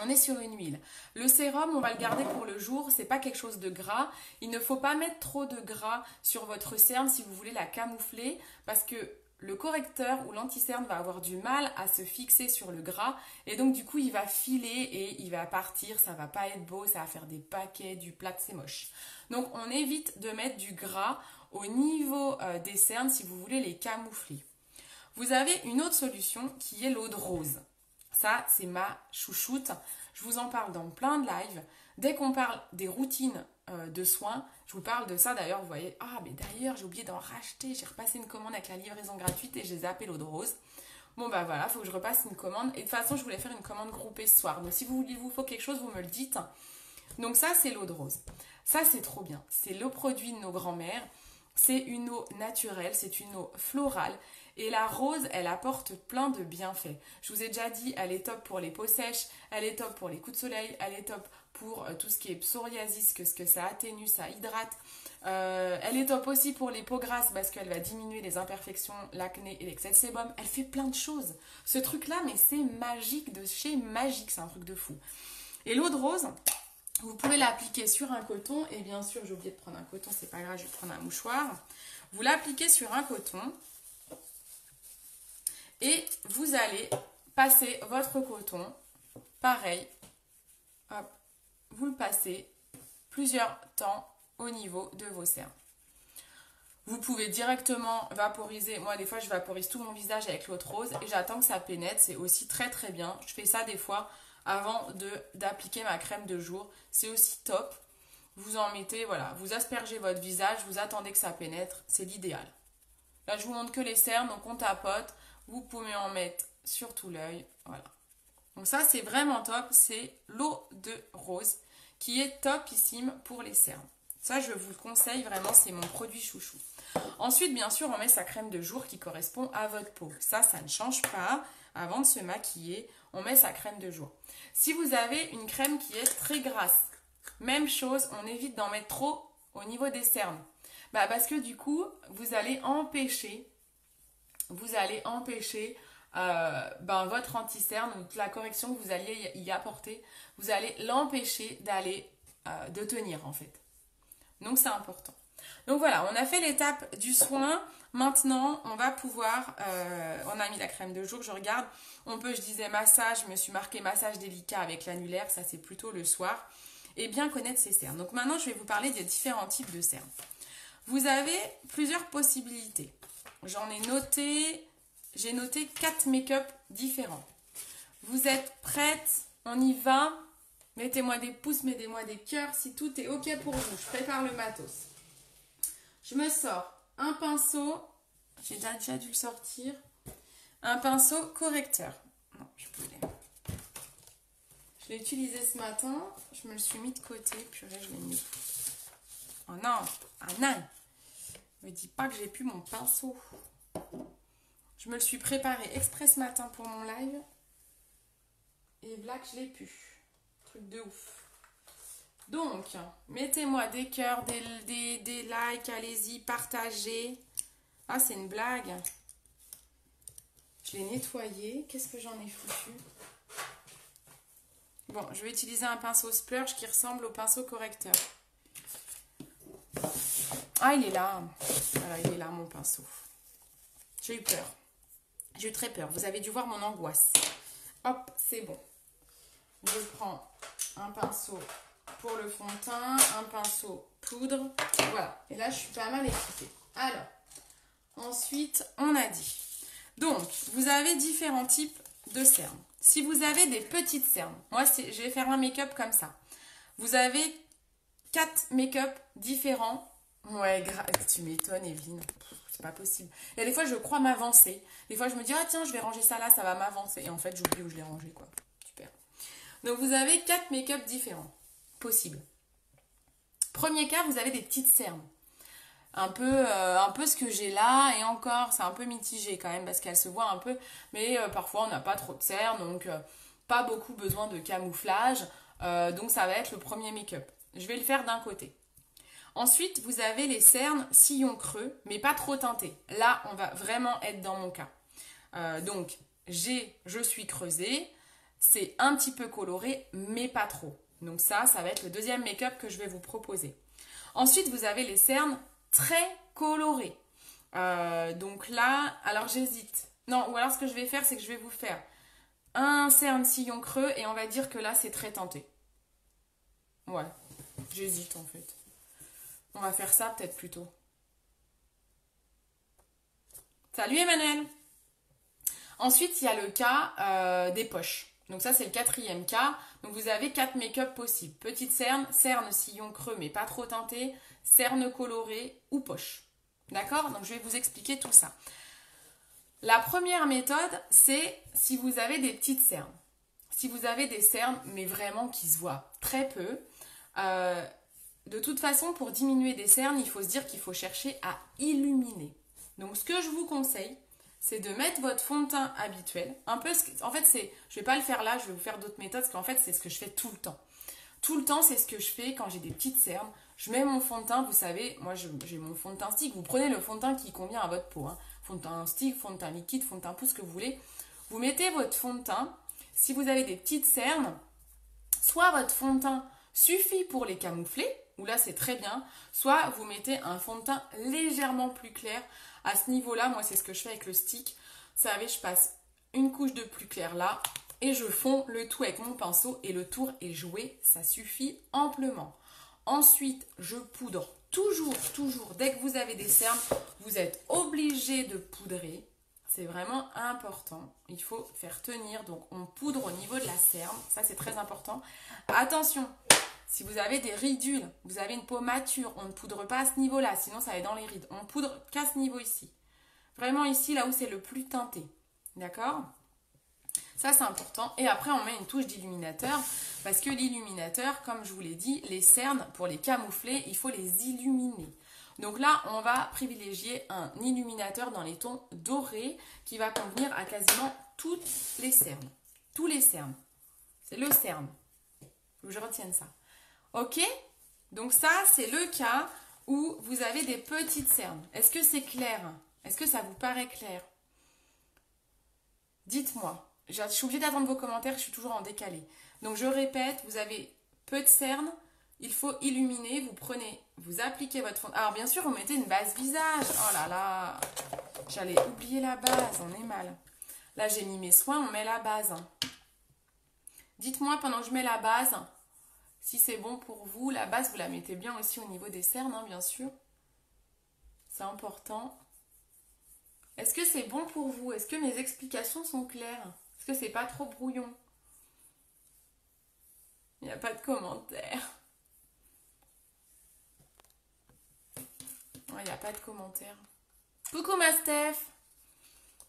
A: On est sur une huile. Le sérum, on va le garder pour le jour. C'est pas quelque chose de gras. Il ne faut pas mettre trop de gras sur votre cerne si vous voulez la camoufler, parce que le correcteur ou l'anticerne va avoir du mal à se fixer sur le gras et donc du coup il va filer et il va partir, ça va pas être beau, ça va faire des paquets, du plat, c'est moche. Donc on évite de mettre du gras au niveau euh, des cernes si vous voulez les camoufler. Vous avez une autre solution qui est l'eau de rose. Ça, c'est ma chouchoute. Je vous en parle dans plein de lives. Dès qu'on parle des routines euh, de soins, je vous parle de ça d'ailleurs. Vous voyez, ah, mais d'ailleurs, j'ai oublié d'en racheter. J'ai repassé une commande avec la livraison gratuite et j'ai zappé l'eau de rose. Bon, bah voilà, il faut que je repasse une commande. Et de toute façon, je voulais faire une commande groupée ce soir. Donc, si vous, il vous faut quelque chose, vous me le dites. Donc, ça, c'est l'eau de rose. Ça, c'est trop bien. C'est le produit de nos grands-mères. C'est une eau naturelle, c'est une eau florale et la rose, elle apporte plein de bienfaits. Je vous ai déjà dit, elle est top pour les peaux sèches, elle est top pour les coups de soleil, elle est top pour euh, tout ce qui est psoriasis, que ce que ça atténue, ça hydrate. Euh, elle est top aussi pour les peaux grasses parce qu'elle va diminuer les imperfections, l'acné et l'excès de sébum. Elle fait plein de choses. Ce truc-là, mais c'est magique de chez magique, c'est un truc de fou. Et l'eau de rose, vous pouvez l'appliquer sur un coton. Et bien sûr, j'ai oublié de prendre un coton, c'est pas grave, je vais prendre un mouchoir. Vous l'appliquez sur un coton. Et vous allez passer votre coton, pareil, hop, vous le passez plusieurs temps au niveau de vos cernes. Vous pouvez directement vaporiser. Moi, des fois, je vaporise tout mon visage avec l'eau rose et j'attends que ça pénètre. C'est aussi très très bien. Je fais ça des fois avant d'appliquer ma crème de jour. C'est aussi top. Vous en mettez, voilà, vous aspergez votre visage, vous attendez que ça pénètre. C'est l'idéal. Là, je vous montre que les cernes, donc on tapote. Vous pouvez en mettre sur tout l'œil. Voilà. Donc ça, c'est vraiment top. C'est l'eau de rose qui est topissime pour les cernes. Ça, je vous le conseille vraiment, c'est mon produit chouchou. Ensuite, bien sûr, on met sa crème de jour qui correspond à votre peau. Ça, ça ne change pas. Avant de se maquiller, on met sa crème de jour. Si vous avez une crème qui est très grasse, même chose, on évite d'en mettre trop au niveau des cernes. Bah parce que du coup, vous allez empêcher vous allez empêcher euh, ben, votre anti-cerne la correction que vous alliez y apporter, vous allez l'empêcher d'aller, euh, de tenir en fait. Donc c'est important. Donc voilà, on a fait l'étape du soin. Maintenant, on va pouvoir, euh, on a mis la crème de jour, je regarde. On peut, je disais massage, je me suis marqué massage délicat avec l'annulaire, ça c'est plutôt le soir. Et bien connaître ses cernes. Donc maintenant, je vais vous parler des différents types de cernes. Vous avez plusieurs possibilités. J'en ai noté, j'ai noté 4 make-up différents. Vous êtes prêtes On y va? Mettez-moi des pouces, mettez-moi des cœurs si tout est OK pour vous. Je prépare le matos. Je me sors un pinceau. J'ai déjà dû le sortir. Un pinceau correcteur. Non, je Je l'ai utilisé ce matin. Je me le suis mis de côté. Purée, je l'ai mis. Oh non Ah non me dis pas que j'ai plus mon pinceau. Je me le suis préparé exprès ce matin pour mon live. Et voilà que je l'ai pu. Truc de ouf. Donc, mettez-moi des cœurs, des, des, likes, allez-y, partagez. Ah, c'est une blague. Je l'ai nettoyé. Qu'est-ce que j'en ai foutu? Bon, je vais utiliser un pinceau splurge qui ressemble au pinceau correcteur. Ah, il est là. Voilà, il est là, mon pinceau. J'ai eu peur. J'ai eu très peur. Vous avez dû voir mon angoisse. Hop, c'est bon. Je prends un pinceau pour le fond de teint, un pinceau poudre. Voilà. Et là, je suis pas mal équipée. Alors, ensuite, on a dit. Donc, vous avez différents types de cernes. Si vous avez des petites cernes, moi, je vais faire un make-up comme ça. Vous avez quatre make-up différents Ouais, tu m'étonnes, Evelyne. C'est pas possible. Il y a des fois, je crois m'avancer. Des fois, je me dis, ah tiens, je vais ranger ça là, ça va m'avancer. Et en fait, j'oublie où je l'ai rangé, quoi. Super. Donc, vous avez quatre make-up différents possibles. Premier cas, vous avez des petites cernes. un peu, euh, un peu ce que j'ai là et encore c'est un peu mitigé quand même parce qu'elle se voit un peu mais euh, parfois on n'a pas trop de cernes donc euh, pas beaucoup besoin de camouflage donc ça va être le premier make-up. Je vais le faire d'un côté. Ensuite vous avez les cernes sillon creux mais pas trop teintés là on va vraiment être dans mon cas. Donc j'ai je suis creusée c'est un petit peu coloré mais pas trop donc ça ça va être le deuxième make-up que je vais vous proposer Ensuite, vous avez les cernes très coloré. Euh, donc là, alors j'hésite. Non, ou alors ce que je vais faire, c'est que je vais vous faire un cerne sillon creux et on va dire que là, c'est très tenté. Ouais, j'hésite en fait. On va faire ça peut-être plutôt. Salut Emmanuel Ensuite, il y a le cas euh, des poches. Donc ça, c'est le quatrième cas. Donc vous avez quatre make-up possibles. Petite cerne, cerne sillon creux mais pas trop teinté, cerne colorée ou poche. D'accord? Donc je vais vous expliquer tout ça. La première méthode, c'est si vous avez des petites cernes. Si vous avez des cernes, mais vraiment qui se voient très peu, euh, de toute façon, pour diminuer des cernes, il faut se dire qu'il faut chercher à illuminer. Donc ce que je vous conseille, c'est de mettre votre fond de teint habituel. Un peu, en fait, c'est, je vais pas le faire là, je vais vous faire d'autres méthodes, parce qu'en fait, c'est ce que je fais tout le temps. Tout le temps, c'est ce que je fais quand j'ai des petites cernes. Je mets mon fond de teint, vous savez, moi j'ai mon fond de teint stick. Vous prenez le fond de teint qui convient à votre peau. Hein. Fond de teint stick, fond de teint liquide, fond de teint pouce que vous voulez. Vous mettez votre fond de teint. Si vous avez des petites cernes, soit votre fond de teint suffit pour les camoufler, ou là c'est très bien, soit vous mettez un fond de teint légèrement plus clair. À ce niveau-là, moi c'est ce que je fais avec le stick. Vous savez, je passe une couche de plus clair là, et je fonds le tout avec mon pinceau et le tour est joué, ça suffit amplement. Ensuite, je poudre toujours, toujours, dès que vous avez des cernes, vous êtes obligé de poudrer. C'est vraiment important. Il faut faire tenir. Donc, on poudre au niveau de la cerne. Ça, c'est très important. Attention, si vous avez des ridules, vous avez une peau mature, on ne poudre pas à ce niveau-là, sinon ça va dans les rides. On poudre qu'à ce niveau ici. Vraiment ici, là où c'est le plus teinté. D'accord? Ça, c'est important. Et après, on met une touche d'illuminateur. Parce que l'illuminateur, comme je vous l'ai dit, les cernes, pour les camoufler, il faut les illuminer. Donc là, on va privilégier un illuminateur dans les tons dorés qui va convenir à quasiment toutes les cernes. Tous les cernes. C'est le cerne. Je retienne ça. Ok? Donc ça, c'est le cas où vous avez des petites cernes. Est-ce que c'est clair? Est-ce que ça vous paraît clair? Dites-moi. Je suis obligée d'attendre vos commentaires, je suis toujours en décalé. Donc je répète, vous avez peu de cernes, il faut illuminer, vous prenez, vous appliquez votre fond. Alors bien sûr, vous mettez une base visage. Oh là là, j'allais oublier la base, on est mal. Là, j'ai mis mes soins, on met la base. Dites-moi pendant que je mets la base, si c'est bon pour vous. La base, vous la mettez bien aussi au niveau des cernes, hein, bien sûr. C'est important. Est-ce que c'est bon pour vous? Est-ce que mes explications sont claires? Que c'est pas trop brouillon? Il n'y a pas de commentaires. Il n'y a pas de commentaires. Coucou ma Steph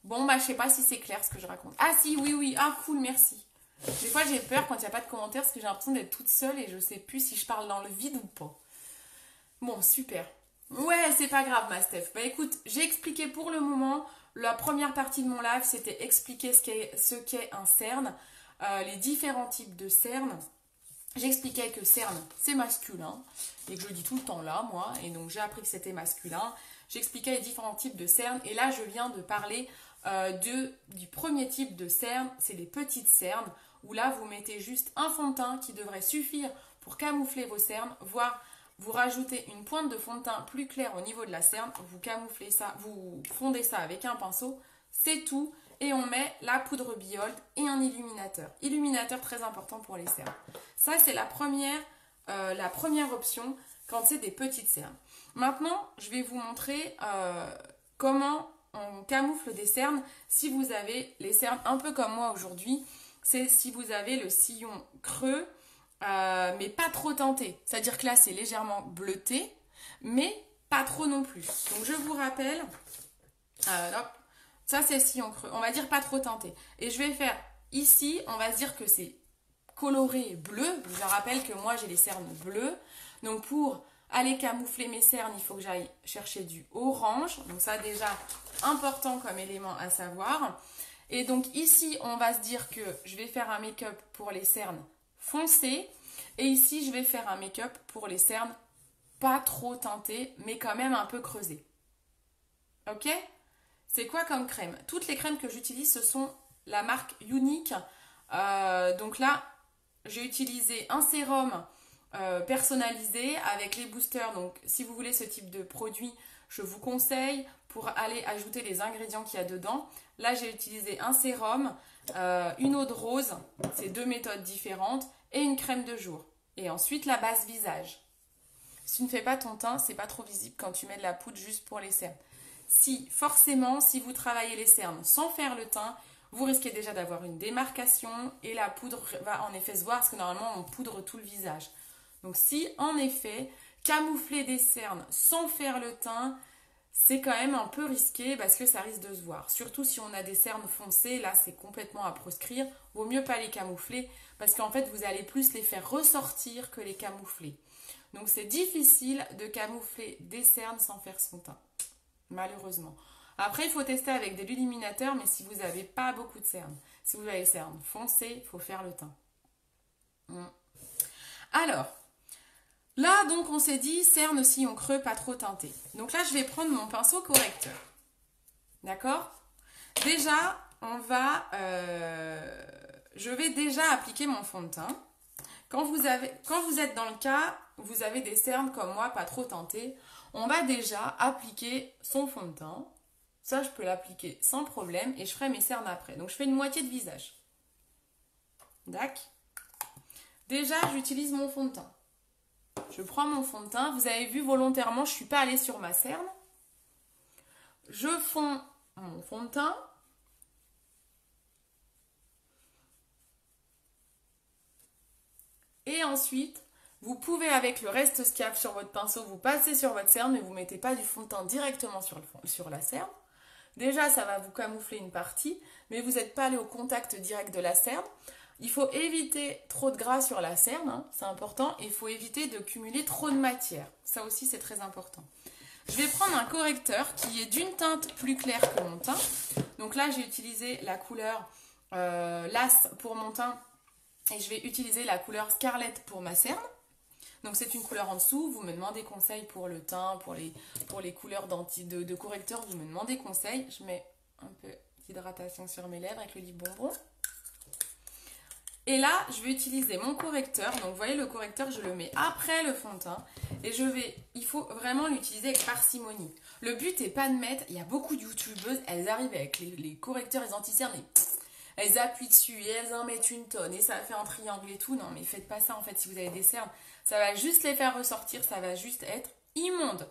A: Bon bah je sais pas si c'est clair ce que je raconte. Ah si, oui, oui, ah cool, merci. Des fois j'ai peur quand il n'y a pas de commentaires parce que j'ai l'impression d'être toute seule et je sais plus si je parle dans le vide ou pas. Bon, super. Ouais, c'est pas grave ma Steph. Bah écoute, j'ai expliqué pour le moment. La première partie de mon live, c'était expliquer ce qu'est un cerne, euh, les différents types de cernes. J'expliquais que cerne, c'est masculin, et que je le dis tout le temps là, moi, et donc j'ai appris que c'était masculin. J'expliquais les différents types de cernes, et là, je viens de parler euh, de, du premier type de cerne, c'est les petites cernes, où là, vous mettez juste un fond de teint qui devrait suffire pour camoufler vos cernes, voire vous rajoutez une pointe de fond de teint plus clair au niveau de la cerne, vous camouflez ça, vous fondez ça avec un pinceau, c'est tout. Et on met la poudre Biold et un illuminateur. Illuminateur très important pour les cernes. Ça, c'est la première, euh, option quand c'est des petites cernes. Maintenant, je vais vous montrer euh, comment on camoufle des cernes si vous avez les cernes un peu comme moi aujourd'hui. C'est si vous avez le sillon creux, euh, mais pas trop teinté. C'est-à-dire que là, c'est légèrement bleuté, mais pas trop non plus. Donc, je vous rappelle, euh, ça c'est si on creux. On va dire pas trop teinté. Et je vais faire ici, on va se dire que c'est coloré bleu. Je vous rappelle que moi, j'ai les cernes bleues. Donc, pour aller camoufler mes cernes, il faut que j'aille chercher du orange. Donc ça déjà, important comme élément à savoir. Et donc ici, on va se dire que je vais faire un make-up pour les cernes foncées. Et ici, je vais faire un make-up pour les cernes pas trop teintées, mais quand même un peu creusées. Ok? C'est quoi comme crème? Toutes les crèmes que j'utilise, ce sont la marque Unique. Euh, donc là, j'ai utilisé un sérum euh, personnalisé avec les boosters. Donc si vous voulez ce type de produit, je vous conseille pour aller ajouter les ingrédients qu'il y a dedans. Là, j'ai utilisé un sérum, euh, une eau de rose, c'est deux méthodes différentes, et une crème de jour. Et ensuite, la base visage. Si tu ne fais pas ton teint, c'est pas trop visible quand tu mets de la poudre juste pour les cernes. Si, forcément, si vous travaillez les cernes sans faire le teint, vous risquez déjà d'avoir une démarcation et la poudre va en effet se voir parce que normalement on poudre tout le visage. Donc si en effet camoufler des cernes sans faire le teint, c'est quand même un peu risqué parce que ça risque de se voir. Surtout si on a des cernes foncées, là c'est complètement à proscrire. Vaut mieux pas les camoufler parce qu'en fait vous allez plus les faire ressortir que les camoufler. Donc c'est difficile de camoufler des cernes sans faire son teint, malheureusement. Après, il faut tester avec des illuminateurs, mais si vous n'avez pas beaucoup de cernes, si vous avez les cernes foncées, il faut faire le teint. Hmm. Alors, là, donc, on s'est dit cernes sillon creux, pas trop teinté. Donc là, je vais prendre mon pinceau correcteur. D'accord? Déjà, on va... Euh, je vais déjà appliquer mon fond de teint. Quand vous, avez, quand vous êtes dans le cas, vous avez des cernes comme moi, pas trop teintées, on va déjà appliquer son fond de teint. Ça, je peux l'appliquer sans problème et je ferai mes cernes après. Donc, je fais une moitié de visage. Dac. Déjà, j'utilise mon fond de teint. Je prends mon fond de teint. Vous avez vu volontairement, je ne suis pas allée sur ma cerne. Je fonds mon fond de teint. Et ensuite, vous pouvez avec le reste scap sur votre pinceau, vous passez sur votre cerne, mais vous ne mettez pas du fond de teint directement sur, sur la cerne. Déjà, ça va vous camoufler une partie, mais vous n'êtes pas allé au contact direct de la cerne. Il faut éviter trop de gras sur la cerne, hein, c'est important. il faut éviter de cumuler trop de matière. Ça aussi, c'est très important. Je vais prendre un correcteur qui est d'une teinte plus claire que mon teint. Donc là, j'ai utilisé la couleur euh, Las pour mon teint et je vais utiliser la couleur Scarlet pour ma cerne. Donc c'est une couleur en dessous, vous me demandez conseil pour le teint, pour les, pour les couleurs de, de correcteur, vous me demandez conseil. Je mets un peu d'hydratation sur mes lèvres avec le lip bonbon. Et là, je vais utiliser mon correcteur. Donc vous voyez, le correcteur, je le mets après le fond de teint. Et je vais, il faut vraiment l'utiliser avec parcimonie. Le but n'est pas de mettre, il y a beaucoup de youtubeuses, elles arrivent avec les, correcteurs, les anti-cernes elles appuient dessus et elles en mettent une tonne et ça fait un triangle et tout. Non, mais faites pas ça en fait si vous avez des cernes. Ça va juste les faire ressortir, ça va juste être immonde.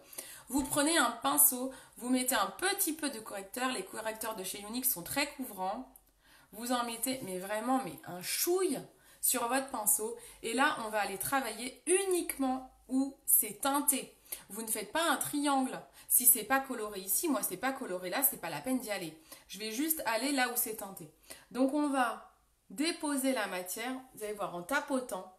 A: Vous prenez un pinceau, vous mettez un petit peu de correcteur. Les correcteurs de chez Unix sont très couvrants. Vous en mettez, mais vraiment, mais un chouille sur votre pinceau. Et là, on va aller travailler uniquement où c'est teinté. Vous ne faites pas un triangle. Si c'est pas coloré ici, moi c'est pas coloré là, c'est pas la peine d'y aller. Je vais juste aller là où c'est teinté. Donc on va déposer la matière, vous allez voir en tapotant,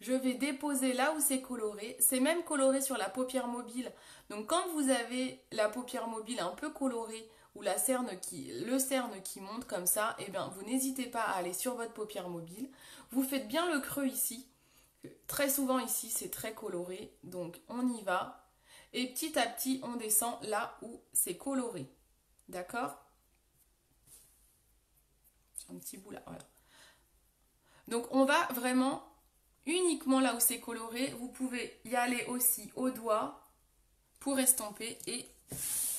A: je vais déposer là où c'est coloré. C'est même coloré sur la paupière mobile. Donc quand vous avez la paupière mobile un peu colorée la cerne qui, le cerne qui monte comme ça, eh bien vous n'hésitez pas à aller sur votre paupière mobile. Vous faites bien le creux ici. Très souvent ici c'est très coloré. Donc on y va. Et petit à petit on descend là où c'est coloré. D'accord? Un petit bout là, voilà. Donc on va vraiment uniquement là où c'est coloré. Vous pouvez y aller aussi au doigt pour estomper et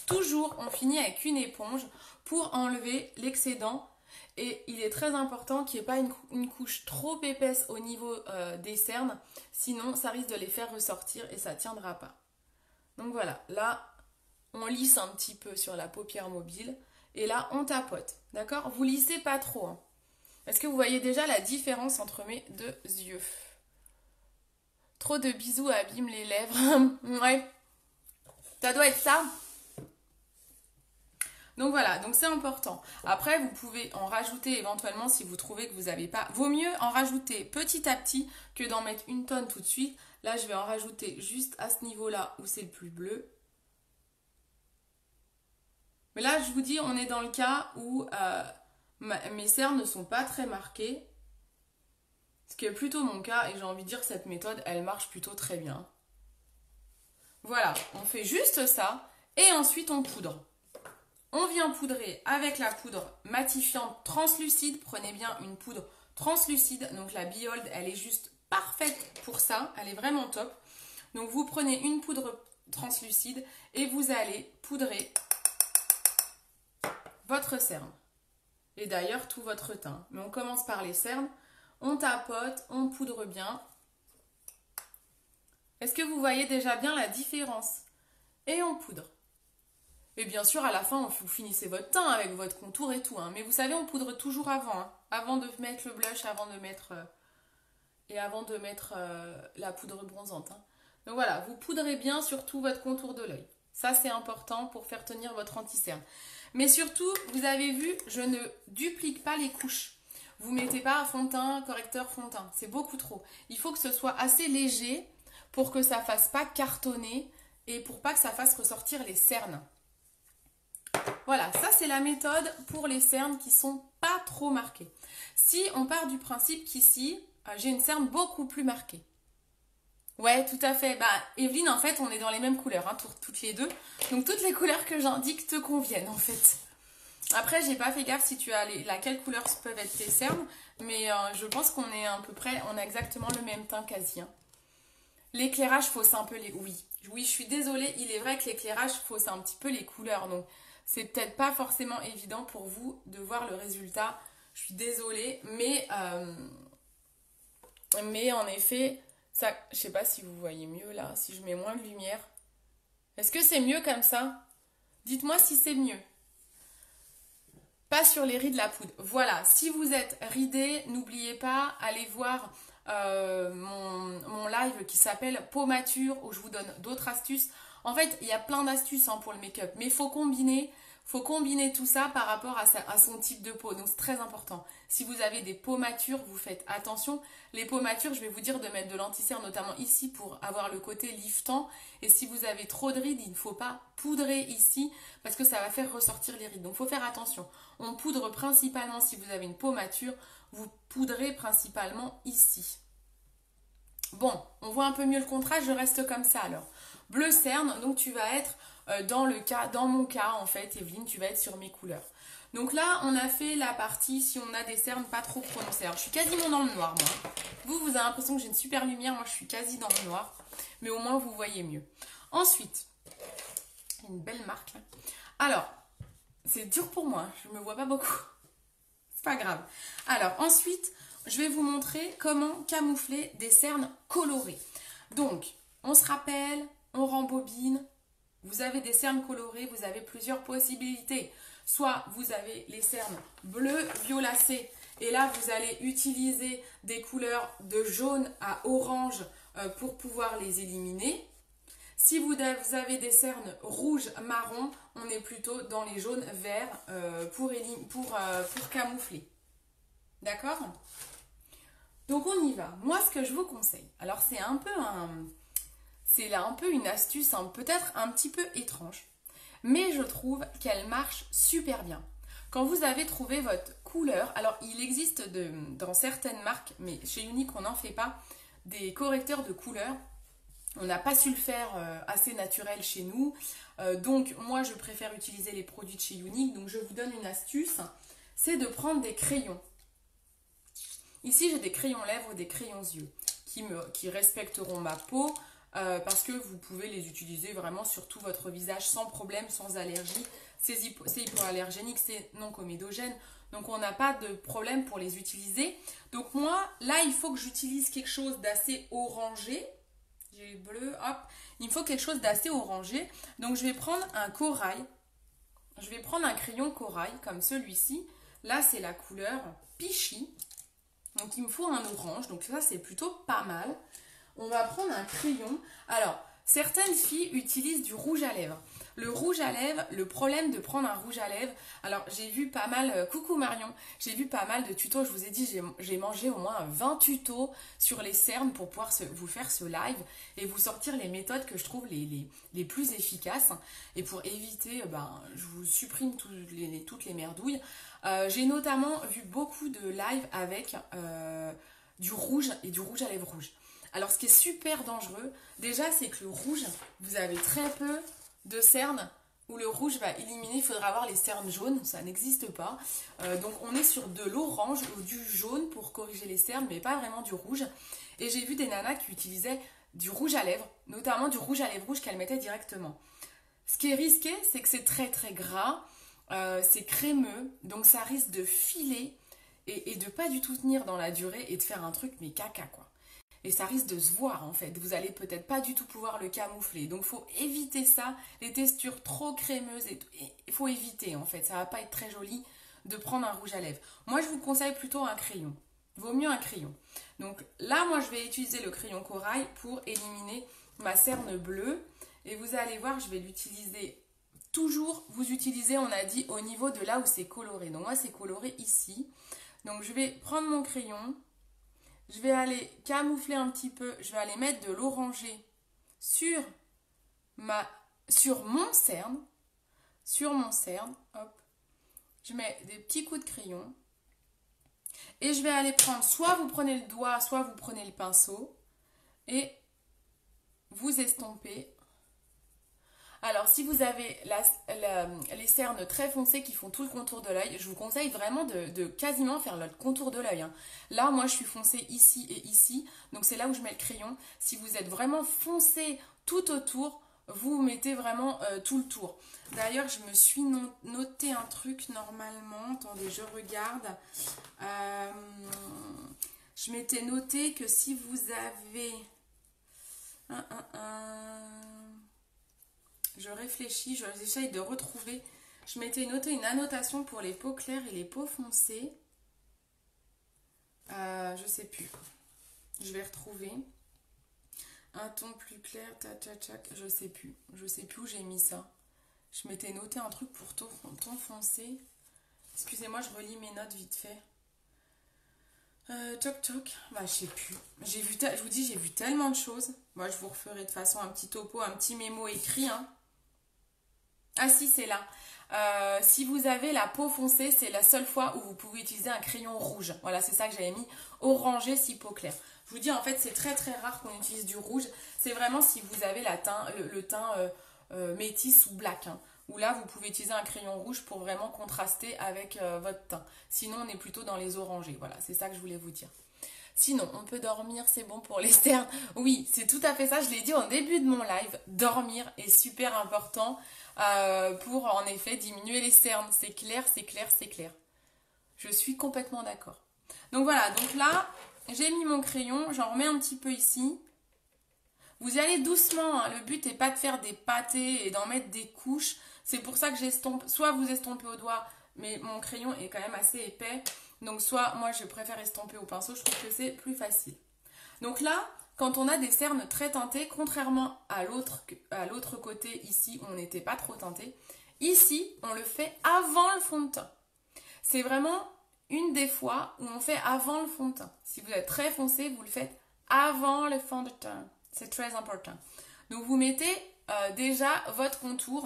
A: toujours on finit avec une éponge pour enlever l'excédent. Et il est très important qu'il n'y ait pas une, couche trop épaisse au niveau euh, des cernes, sinon ça risque de les faire ressortir et ça ne tiendra pas. Donc voilà, là on lisse un petit peu sur la paupière mobile et là on tapote, d'accord? Vous lissez pas trop. Hein. Est-ce que vous voyez déjà la différence entre mes deux yeux? Trop de bisous abîment les lèvres. *laughs* ouais. Ça doit être ça? Donc voilà, donc c'est important. Après, vous pouvez en rajouter éventuellement si vous trouvez que vous n'avez pas. Vaut mieux en rajouter petit à petit que d'en mettre une tonne tout de suite. Là, je vais en rajouter juste à ce niveau-là où c'est le plus bleu. Mais là, je vous dis, on est dans le cas où euh, mes cernes ne sont pas très marquées. Ce qui est plutôt mon cas, et j'ai envie de dire que cette méthode, elle marche plutôt très bien. Voilà, on fait juste ça, et ensuite on poudre. On vient poudrer avec la poudre matifiante translucide. Prenez bien une poudre translucide. Donc la Biold, elle est juste parfaite pour ça. Elle est vraiment top. Donc vous prenez une poudre translucide et vous allez poudrer votre cerne. Et d'ailleurs tout votre teint. Mais on commence par les cernes. On tapote, on poudre bien. Est-ce que vous voyez déjà bien la différence? Et on poudre. Et bien sûr, à la fin, vous finissez votre teint avec votre contour et tout. Hein. Mais vous savez, on poudre toujours avant. Hein. Avant de mettre le blush, avant de mettre... Euh, et avant de mettre euh, la poudre bronzante. Hein. Donc voilà, vous poudrez bien surtout votre contour de l'œil. Ça, c'est important pour faire tenir votre anti-cerne. Mais surtout, vous avez vu, je ne duplique pas les couches. Vous mettez pas fond de teint, correcteur fond de teint. C'est beaucoup trop. Il faut que ce soit assez léger pour que ça fasse pas cartonner et pour pas que ça fasse ressortir les cernes. Voilà, ça c'est la méthode pour les cernes qui sont pas trop marquées. Si on part du principe qu'ici, euh, j'ai une cerne beaucoup plus marquée. Ouais, tout à fait. Bah, Evelyne, en fait, on est dans les mêmes couleurs, hein, toutes les deux. Donc, toutes les couleurs que j'indique te conviennent, en fait. Après, j'ai pas fait gaffe si tu as les, laquelle couleur peuvent être tes cernes, mais euh, je pense qu'on est à peu près, on a exactement le même teint quasi. Hein. L'éclairage fausse un peu les. Oui, oui, je suis désolée. Il est vrai que l'éclairage fausse un petit peu les couleurs, donc c'est peut-être pas forcément évident pour vous de voir le résultat. Je suis désolée, mais, euh, mais en effet, ça, je sais pas si vous voyez mieux là, si je mets moins de lumière. Est-ce que c'est mieux comme ça? Dites-moi si c'est mieux. Pas sur les rides de la poudre. Voilà, si vous êtes ridé, n'oubliez pas, allez voir euh, mon, live qui s'appelle Pomature où je vous donne d'autres astuces. En fait, il y a plein d'astuces hein, pour le make-up, mais il faut combiner faut combiner tout ça par rapport à, son type de peau. Donc c'est très important. Si vous avez des peaux matures, vous faites attention. Les peaux matures, je vais vous dire de mettre de l'anticère, notamment ici pour avoir le côté liftant. Et si vous avez trop de rides, il ne faut pas poudrer ici parce que ça va faire ressortir les rides. Donc faut faire attention. On poudre principalement si vous avez une peau mature, vous poudrez principalement ici. Bon, on voit un peu mieux le contraste, je reste comme ça alors. Bleu cerne, donc tu vas être euh, dans le cas, dans mon cas en fait, Evelyne, tu vas être sur mes couleurs. Donc là, on a fait la partie si on a des cernes pas trop prononcées. Alors, je suis quasiment dans le noir, moi. Vous, vous avez l'impression que j'ai une super lumière. Moi, je suis quasi dans le noir. Mais au moins, vous voyez mieux. Ensuite, une belle marque. Alors, c'est dur pour moi. Je ne me vois pas beaucoup. *laughs* C'est pas grave. Alors, ensuite, je vais vous montrer comment camoufler des cernes colorées. Donc, on se rappelle, on rembobine, vous avez des cernes colorées, vous avez plusieurs possibilités. Soit vous avez les cernes bleues violacées et là vous allez utiliser des couleurs de jaune à orange euh, pour pouvoir les éliminer. Si vous avez des cernes rouges marron, on est plutôt dans les jaunes verts euh, euh, pour camoufler. D'accord? Donc on y va. Moi ce que je vous conseille, alors c'est un peu un, c'est là un peu une astuce, hein, peut-être un petit peu étrange, mais je trouve qu'elle marche super bien. Quand vous avez trouvé votre couleur, alors il existe dans certaines marques, mais chez Unique on n'en fait pas, des correcteurs de couleur. On n'a pas su le faire euh, assez naturel chez nous. Euh, donc moi je préfère utiliser les produits de chez Unique. Donc je vous donne une astuce, c'est de prendre des crayons. Ici j'ai des crayons lèvres, des crayons yeux qui respecteront ma peau, euh, parce que vous pouvez les utiliser vraiment sur tout votre visage sans problème, sans allergie. C'est hypoallergénique, c'est non comédogène, donc on n'a pas de problème pour les utiliser. Donc moi, là, il faut que j'utilise quelque chose d'assez orangé. J'ai bleu, hop. Il me faut quelque chose d'assez orangé. Donc je vais prendre un corail. Je vais prendre un crayon corail comme celui-ci. Là, c'est la couleur Pichy. Donc il me faut un orange. Donc ça, c'est plutôt pas mal on va prendre un crayon. Alors, certaines filles utilisent du rouge à lèvres. Le rouge à lèvres, le problème de prendre un rouge à lèvres. Alors j'ai vu pas mal, euh, coucou Marion, j'ai vu pas mal de tutos. Je vous ai dit, j'ai mangé au moins 20 tutos sur les cernes pour pouvoir vous faire ce live et vous sortir les méthodes que je trouve les, plus efficaces. Et pour éviter, euh, ben, je vous supprime toutes les merdouilles. Euh, j'ai notamment vu beaucoup de lives avec du rouge et du rouge à lèvres rouge. Alors, ce qui est super dangereux, déjà, c'est que le rouge, vous avez très peu de cernes où le rouge va éliminer. Il faudra avoir les cernes jaunes, ça n'existe pas. Euh, donc, on est sur de l'orange ou du jaune pour corriger les cernes, mais pas vraiment du rouge. Et j'ai vu des nanas qui utilisaient du rouge à lèvres, notamment du rouge à lèvres rouge qu'elles mettaient directement. Ce qui est risqué, c'est que c'est très très gras, euh, c'est crémeux, donc ça risque de filer et, et de pas du tout tenir dans la durée et de faire un truc mais caca quoi. Et ça risque de se voir en fait. Vous allez peut-être pas du tout pouvoir le camoufler. Donc faut éviter ça. Les textures trop crémeuses, il faut éviter en fait. Ça va pas être très joli de prendre un rouge à lèvres. Moi je vous conseille plutôt un crayon. Vaut mieux un crayon. Donc là moi je vais utiliser le crayon corail pour éliminer ma cerne bleue. Et vous allez voir, je vais l'utiliser toujours. Vous utilisez, on a dit, au niveau de là où c'est coloré. Donc moi c'est coloré ici. Donc je vais prendre mon crayon je vais aller camoufler un petit peu. Je vais aller mettre de l'oranger sur, ma, sur mon cerne. Sur mon cerne. Hop. Je mets des petits coups de crayon. Et je vais aller prendre, soit vous prenez le doigt, soit vous prenez le pinceau. Et vous estompez alors, si vous avez les cernes très foncées qui font tout le contour de l'œil, je vous conseille vraiment de, quasiment faire le contour de l'œil. Hein. Là, moi, je suis foncée ici et ici, donc c'est là où je mets le crayon. Si vous êtes vraiment foncé tout autour, vous mettez vraiment euh, tout le tour. D'ailleurs, je me suis noté un truc normalement. Attendez, je regarde. Euh, je m'étais noté que si vous avez... je réfléchis, j'essaye de retrouver. Je m'étais noté une annotation pour les peaux claires et les peaux foncées. Euh, je sais plus. Je vais retrouver. Un ton plus clair, tac, tac, tac. Je sais plus. Je sais plus où j'ai mis ça. Je m'étais noté un truc pour ton, ton foncé. Excusez-moi, je relis mes notes vite fait. Euh, toc toc, bah je sais plus. J'ai vu, je vous dis, j'ai vu tellement de choses. Moi, je vous referai de façon un petit topo, un petit mémo écrit. Hein. Ah si, c'est là. Euh, si vous avez la peau foncée, c'est la seule fois où vous pouvez utiliser un crayon rouge. Voilà, c'est ça que j'avais mis. Orangé si peau claire. Je vous dis, en fait, c'est très très rare qu'on utilise du rouge. C'est vraiment si vous avez la teint, le, teint euh, euh, métis ou black. Hein. Où là, vous pouvez utiliser un crayon rouge pour vraiment contraster avec votre teint. Sinon, on est plutôt dans les orangés. Voilà, c'est ça que je voulais vous dire. Sinon, on peut dormir, c'est bon pour les cernes. Oui, c'est tout à fait ça. Je l'ai dit en début de mon live. Dormir est super important. Euh, pour en effet diminuer les cernes. C'est clair, c'est clair, c'est clair. Je suis complètement d'accord. Donc voilà, donc là, j'ai mis mon crayon, j'en remets un petit peu ici. Vous y allez doucement, hein. le but n'est pas de faire des pâtés et d'en mettre des couches. C'est pour ça que j'estompe, soit vous estompez au doigt, mais mon crayon est quand même assez épais. Donc soit moi je préfère estomper au pinceau, je trouve que c'est plus facile. Donc là, quand on a des cernes très teintées, contrairement à l'autre côté ici, on n'était pas trop teinté, ici, on le fait avant le fond de teint. C'est vraiment une des fois où on fait avant le fond de teint. Si vous êtes très foncé, vous le faites avant le fond de teint. C'est très important. Donc vous mettez euh, déjà votre contour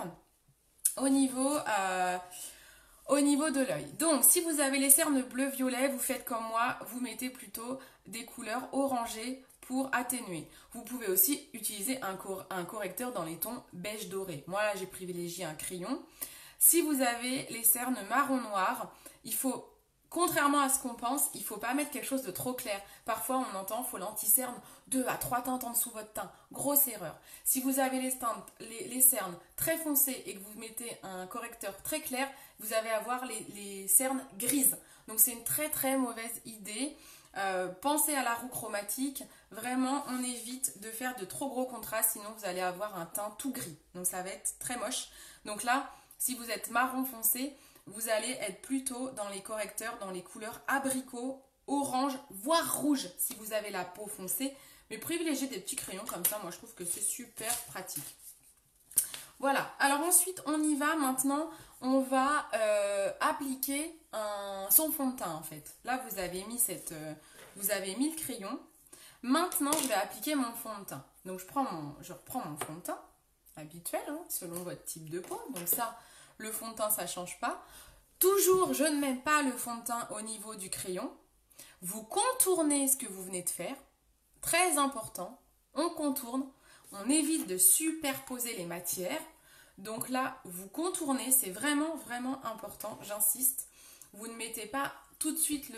A: au niveau, euh, au niveau de l'œil. Donc si vous avez les cernes bleu-violet, vous faites comme moi, vous mettez plutôt des couleurs orangées pour atténuer. Vous pouvez aussi utiliser un, correcteur dans les tons beige doré. Moi là j'ai privilégié un crayon. Si vous avez les cernes marron noir, il faut, contrairement à ce qu'on pense, il ne faut pas mettre quelque chose de trop clair. Parfois on entend faut l'anti-cerne 2 à 3 teintes en dessous votre teint. Grosse erreur. Si vous avez les, cernes très foncées et que vous mettez un correcteur très clair, vous allez avoir les, les cernes grises. Donc c'est une très très mauvaise idée. Euh, pensez à la roue chromatique. Vraiment, on évite de faire de trop gros contrastes, sinon vous allez avoir un teint tout gris. Donc ça va être très moche. Donc là, si vous êtes marron foncé, vous allez être plutôt dans les correcteurs, dans les couleurs abricot, orange, voire rouge si vous avez la peau foncée. Mais privilégiez des petits crayons comme ça, moi je trouve que c'est super pratique. Voilà, alors ensuite on y va maintenant, on va euh, appliquer un, son fond de teint en fait. Là vous avez mis cette, euh, vous avez mis le crayon. Maintenant je vais appliquer mon fond de teint. Donc je, prends mon, je reprends mon fond de teint habituel hein, selon votre type de peau. Donc ça, le fond de teint ça change pas. Toujours je ne mets pas le fond de teint au niveau du crayon. Vous contournez ce que vous venez de faire. Très important, on contourne, on évite de superposer les matières. Donc là, vous contournez, c'est vraiment, vraiment important, j'insiste. Vous ne mettez pas tout de suite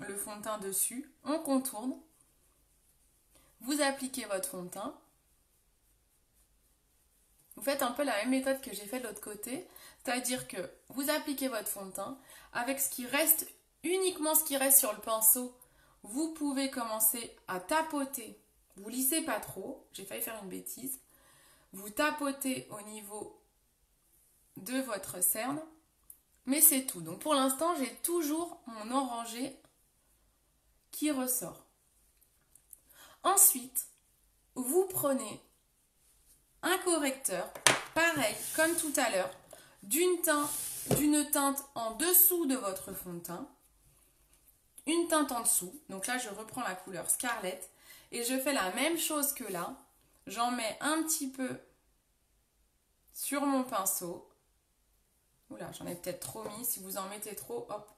A: le, fond de teint dessus, on contourne. Vous appliquez votre fond de teint. Vous faites un peu la même méthode que j'ai fait de l'autre côté, c'est-à-dire que vous appliquez votre fond de teint avec ce qui reste, uniquement ce qui reste sur le pinceau. Vous pouvez commencer à tapoter. Vous lissez pas trop, j'ai failli faire une bêtise. Vous tapotez au niveau de votre cerne. Mais c'est tout. Donc pour l'instant, j'ai toujours mon orangé qui ressort. Ensuite, vous prenez un correcteur, pareil comme tout à l'heure, d'une teinte, en dessous de votre fond de teint, une teinte en dessous. Donc là, je reprends la couleur Scarlett et je fais la même chose que là. J'en mets un petit peu sur mon pinceau. Oula, j'en ai peut-être trop mis. Si vous en mettez trop, hop,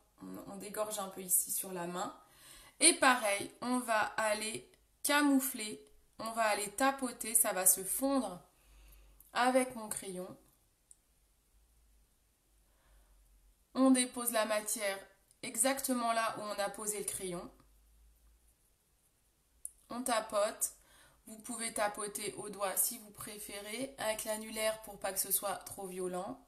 A: on, dégorge un peu ici sur la main. Et pareil, on va aller camoufler, on va aller tapoter, ça va se fondre avec mon crayon. On dépose la matière exactement là où on a posé le crayon. On tapote. Vous pouvez tapoter au doigt si vous préférez, avec l'annulaire pour pas que ce soit trop violent.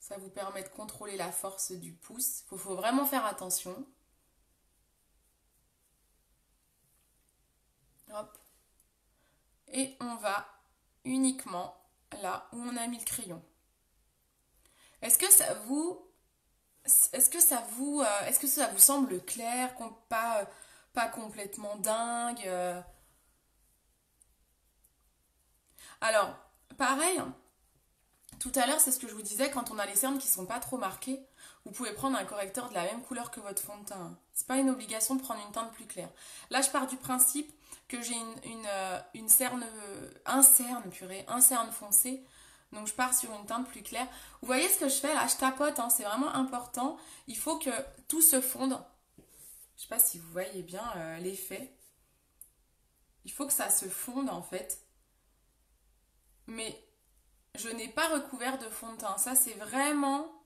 A: Ça vous permet de contrôler la force du pouce. Il faut, vraiment faire attention. Et on va uniquement là où on a mis le crayon. Est-ce que ça vous est-ce que ça vous euh, est-ce que ça vous semble clair, pas pas complètement dingue euh? Alors, pareil, hein. tout à l'heure, c'est ce que je vous disais, quand on a les cernes qui sont pas trop marquées, vous pouvez prendre un correcteur de la même couleur que votre fond de teint. C'est pas une obligation de prendre une teinte plus claire. Là, je pars du principe que j'ai une, euh, cerne, euh, un cerne, purée, un cerne foncé. Donc je pars sur une teinte plus claire. Vous voyez ce que je fais là? Je tapote, hein, c'est vraiment important. Il faut que tout se fonde. Je sais pas si vous voyez bien euh, l'effet. Il faut que ça se fonde en fait. Mais je n'ai pas recouvert de fond de teint. Ça c'est vraiment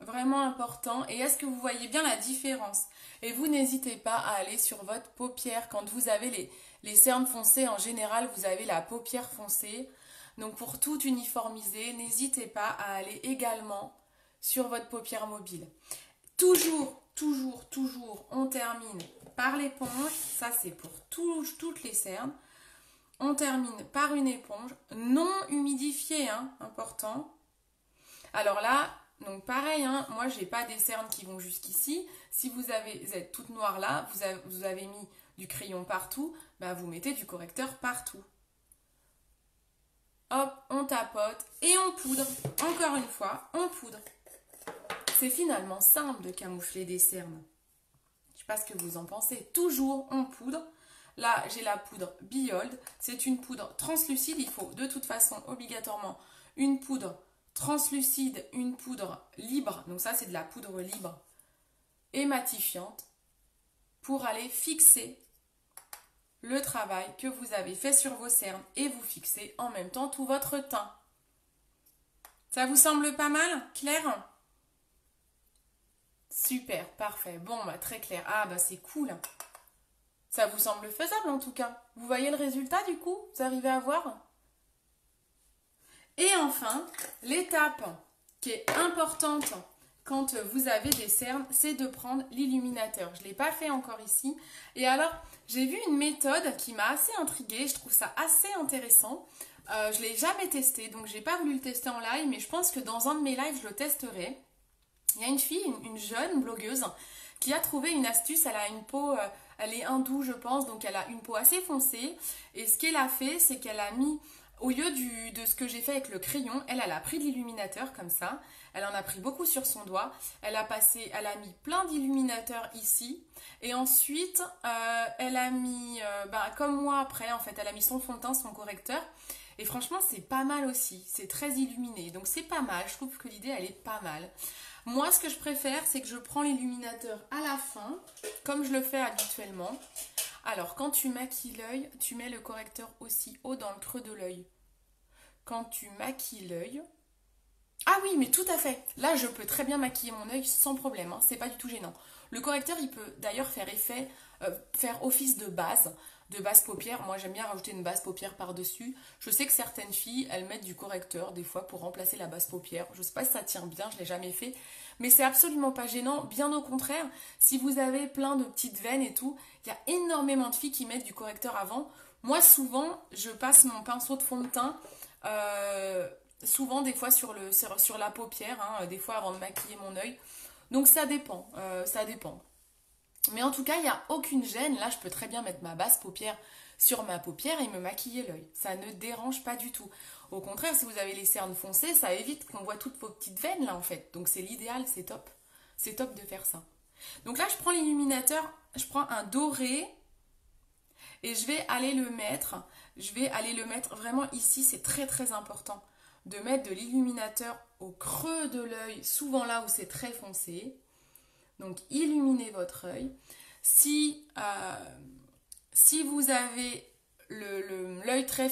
A: Vraiment important. Et est-ce que vous voyez bien la différence? Et vous n'hésitez pas à aller sur votre paupière. Quand vous avez les, les cernes foncées, en général, vous avez la paupière foncée. Donc pour tout uniformiser, n'hésitez pas à aller également sur votre paupière mobile. Toujours, toujours, toujours, on termine par l'éponge. Ça, c'est pour toutes les cernes. On termine par une éponge non humidifiée, hein, important. Alors là, donc pareil, hein, moi j'ai pas des cernes qui vont jusqu'ici. Si vous, avez, êtes toute noire là, vous avez, mis du crayon partout, bah vous mettez du correcteur partout. Hop, on tapote et on poudre. Encore une fois, on poudre. C'est finalement simple de camoufler des cernes. Je sais pas ce que vous en pensez. Toujours on poudre. Là, j'ai la poudre Biold. C'est une poudre translucide. Il faut de toute façon obligatoirement une poudre translucide, une poudre libre, donc ça c'est de la poudre libre, et matifiante, pour aller fixer le travail que vous avez fait sur vos cernes et vous fixer en même temps tout votre teint. Ça vous semble pas mal Clair Super, parfait. Bon, bah très clair. Ah, bah c'est cool. Ça vous semble faisable en tout cas. Vous voyez le résultat du coup? Vous arrivez à voir? Et enfin, l'étape qui est importante quand vous avez des cernes, c'est de prendre l'illuminateur. Je ne l'ai pas fait encore ici. Et alors, j'ai vu une méthode qui m'a assez intriguée. Je trouve ça assez intéressant. Euh, je ne l'ai jamais testé, donc je n'ai pas voulu le tester en live, mais je pense que dans un de mes lives, je le testerai. Il y a une fille, une, jeune blogueuse, qui a trouvé une astuce. Elle a une peau, euh, elle est hindoue, je pense, donc elle a une peau assez foncée. Et ce qu'elle a fait, c'est qu'elle a mis au lieu de ce que j'ai fait avec le crayon, elle, elle a pris de l'illuminateur comme ça. Elle en a pris beaucoup sur son doigt. Elle a passé, elle a mis plein d'illuminateurs ici. Et ensuite, euh, elle a mis, euh, bah, comme moi après, en fait, elle a mis son fond de teint, son correcteur. Et franchement, c'est pas mal aussi. C'est très illuminé. Donc c'est pas mal. Je trouve que l'idée, elle est pas mal. Moi, ce que je préfère, c'est que je prends l'illuminateur à la fin, comme je le fais habituellement. Alors, quand tu maquilles l'œil, tu mets le correcteur aussi haut dans le creux de l'œil. Quand tu maquilles l'œil... Ah oui, mais tout à fait. Là, je peux très bien maquiller mon œil sans problème. Hein. C'est pas du tout gênant. Le correcteur, il peut d'ailleurs faire effet, euh, faire office de base de base paupière. Moi, j'aime bien rajouter une base paupière par-dessus. Je sais que certaines filles, elles mettent du correcteur des fois pour remplacer la base paupière. Je sais pas si ça tient bien, je l'ai jamais fait. Mais c'est absolument pas gênant. Bien au contraire, si vous avez plein de petites veines et tout, il y a énormément de filles qui mettent du correcteur avant. Moi, souvent, je passe mon pinceau de fond de teint. Euh, souvent, des fois, sur, la paupière, hein, des fois avant de maquiller mon œil. Donc ça dépend, euh, ça dépend. Mais en tout cas, il n'y a aucune gêne. Là, je peux très bien mettre ma basse paupière sur ma paupière et me maquiller l'œil. Ça ne dérange pas du tout. Au contraire, si vous avez les cernes foncées, ça évite qu'on voit toutes vos petites veines là en fait. Donc c'est l'idéal, c'est top. C'est top de faire ça. Donc là, je prends l'illuminateur, je prends un doré et je vais aller le mettre. Je vais aller le mettre vraiment ici, c'est très très important de mettre de l'illuminateur au creux de l'œil, souvent là où c'est très foncé. Donc illuminez votre œil. Si, euh, si vous avez l'œil très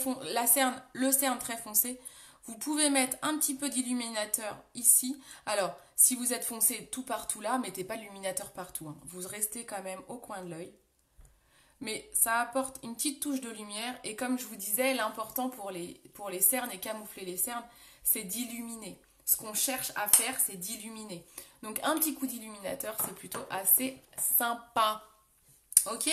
A: le cerne très foncé, vous pouvez mettre un petit peu d'illuminateur ici. Alors, si vous êtes foncé tout partout là, mettez pas l'illuminateur partout. Hein. Vous restez quand même au coin de l'œil. Mais ça apporte une petite touche de lumière. Et comme je vous disais, l'important pour les, pour les cernes et camoufler les cernes, c'est d'illuminer. Ce qu'on cherche à faire, c'est d'illuminer. Donc un petit coup d'illuminateur, c'est plutôt assez sympa. Ok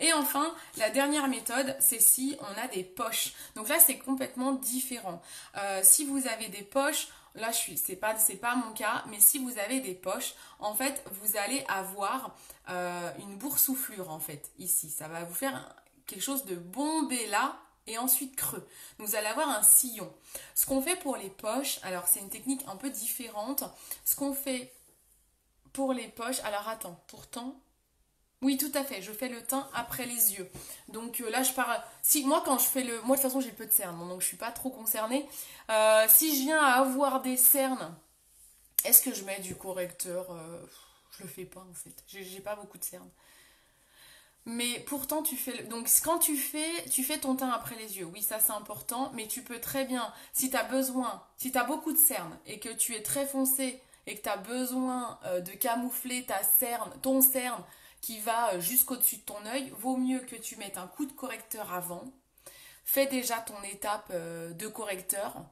A: Et enfin, la dernière méthode, c'est si on a des poches. Donc là, c'est complètement différent. Euh, si vous avez des poches, là, je suis, c'est pas, c'est pas mon cas, mais si vous avez des poches, en fait, vous allez avoir euh, une boursouflure, en fait, ici. Ça va vous faire quelque chose de bombé là, et ensuite creux. Vous allez avoir un sillon. Ce qu'on fait pour les poches, alors c'est une technique un peu différente. Ce qu'on fait pour les poches, alors attends, pourtant, oui, tout à fait. Je fais le teint après les yeux. Donc euh, là, je pars. Si moi, quand je fais le, moi de toute façon, j'ai peu de cernes, donc je suis pas trop concernée. Euh, si je viens à avoir des cernes, est-ce que je mets du correcteur euh, Je le fais pas en fait. J'ai pas beaucoup de cernes. Mais pourtant, tu fais. Donc, quand tu fais, tu fais ton teint après les yeux. Oui, ça c'est important. Mais tu peux très bien, si tu as besoin, si tu as beaucoup de cernes et que tu es très foncé et que tu as besoin de camoufler ta cerne, ton cerne qui va euh, jusqu'au-dessus de ton œil, vaut mieux que tu mettes un coup de correcteur avant. Fais déjà ton étape euh, de correcteur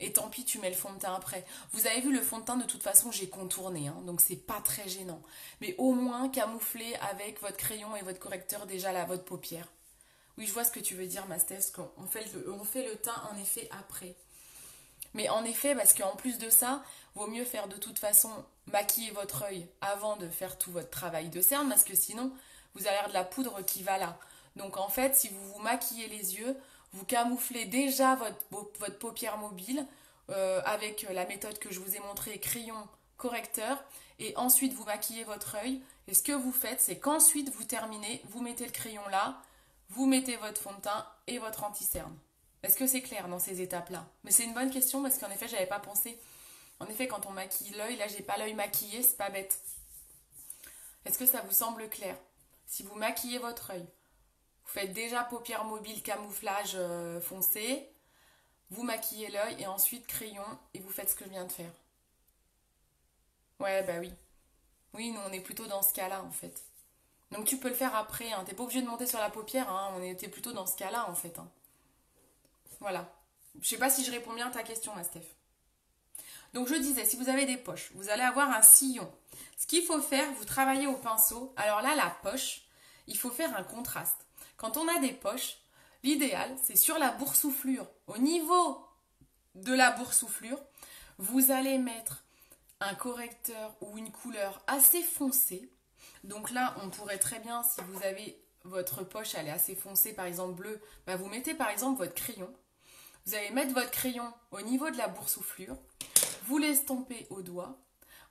A: et tant pis, tu mets le fond de teint après. Vous avez vu le fond de teint, de toute façon, j'ai contourné, hein, donc c'est pas très gênant. Mais au moins, camoufler avec votre crayon et votre correcteur déjà là, votre paupière. Oui, je vois ce que tu veux dire, Mastès, qu'on fait, on fait le teint en effet après. Mais en effet, parce qu'en plus de ça, vaut mieux faire de toute façon maquiller votre œil avant de faire tout votre travail de cerne, parce que sinon, vous avez de la poudre qui va là. Donc en fait, si vous vous maquillez les yeux, vous camouflez déjà votre, paupière mobile euh, avec la méthode que je vous ai montrée, crayon correcteur, et ensuite vous maquillez votre œil. Et ce que vous faites, c'est qu'ensuite vous terminez, vous mettez le crayon là, vous mettez votre fond de teint et votre anti-cerne. Est-ce que c'est clair dans ces étapes-là? Mais c'est une bonne question parce qu'en effet, j'avais pas pensé. En effet, quand on maquille l'œil, là, j'ai pas l'œil maquillé, c'est pas bête. Est-ce que ça vous semble clair? Si vous maquillez votre œil, vous faites déjà paupières mobiles camouflage euh, foncé. Vous maquillez l'œil et ensuite crayon et vous faites ce que je viens de faire. Ouais, bah oui. Oui, nous on est plutôt dans ce cas-là en fait. Donc tu peux le faire après, hein. t'es pas obligé de monter sur la paupière, hein. on était plutôt dans ce cas-là en fait. Hein. Voilà. Je sais pas si je réponds bien à ta question, Steph. Donc je disais, si vous avez des poches, vous allez avoir un sillon. Ce qu'il faut faire, vous travaillez au pinceau. Alors là, la poche, il faut faire un contraste. Quand on a des poches, l'idéal, c'est sur la boursouflure. Au niveau de la boursouflure, vous allez mettre un correcteur ou une couleur assez foncée. Donc là, on pourrait très bien, si vous avez votre poche, elle est assez foncée, par exemple bleue, bah vous mettez par exemple votre crayon. Vous allez mettre votre crayon au niveau de la boursouflure, vous l'estompez au doigt.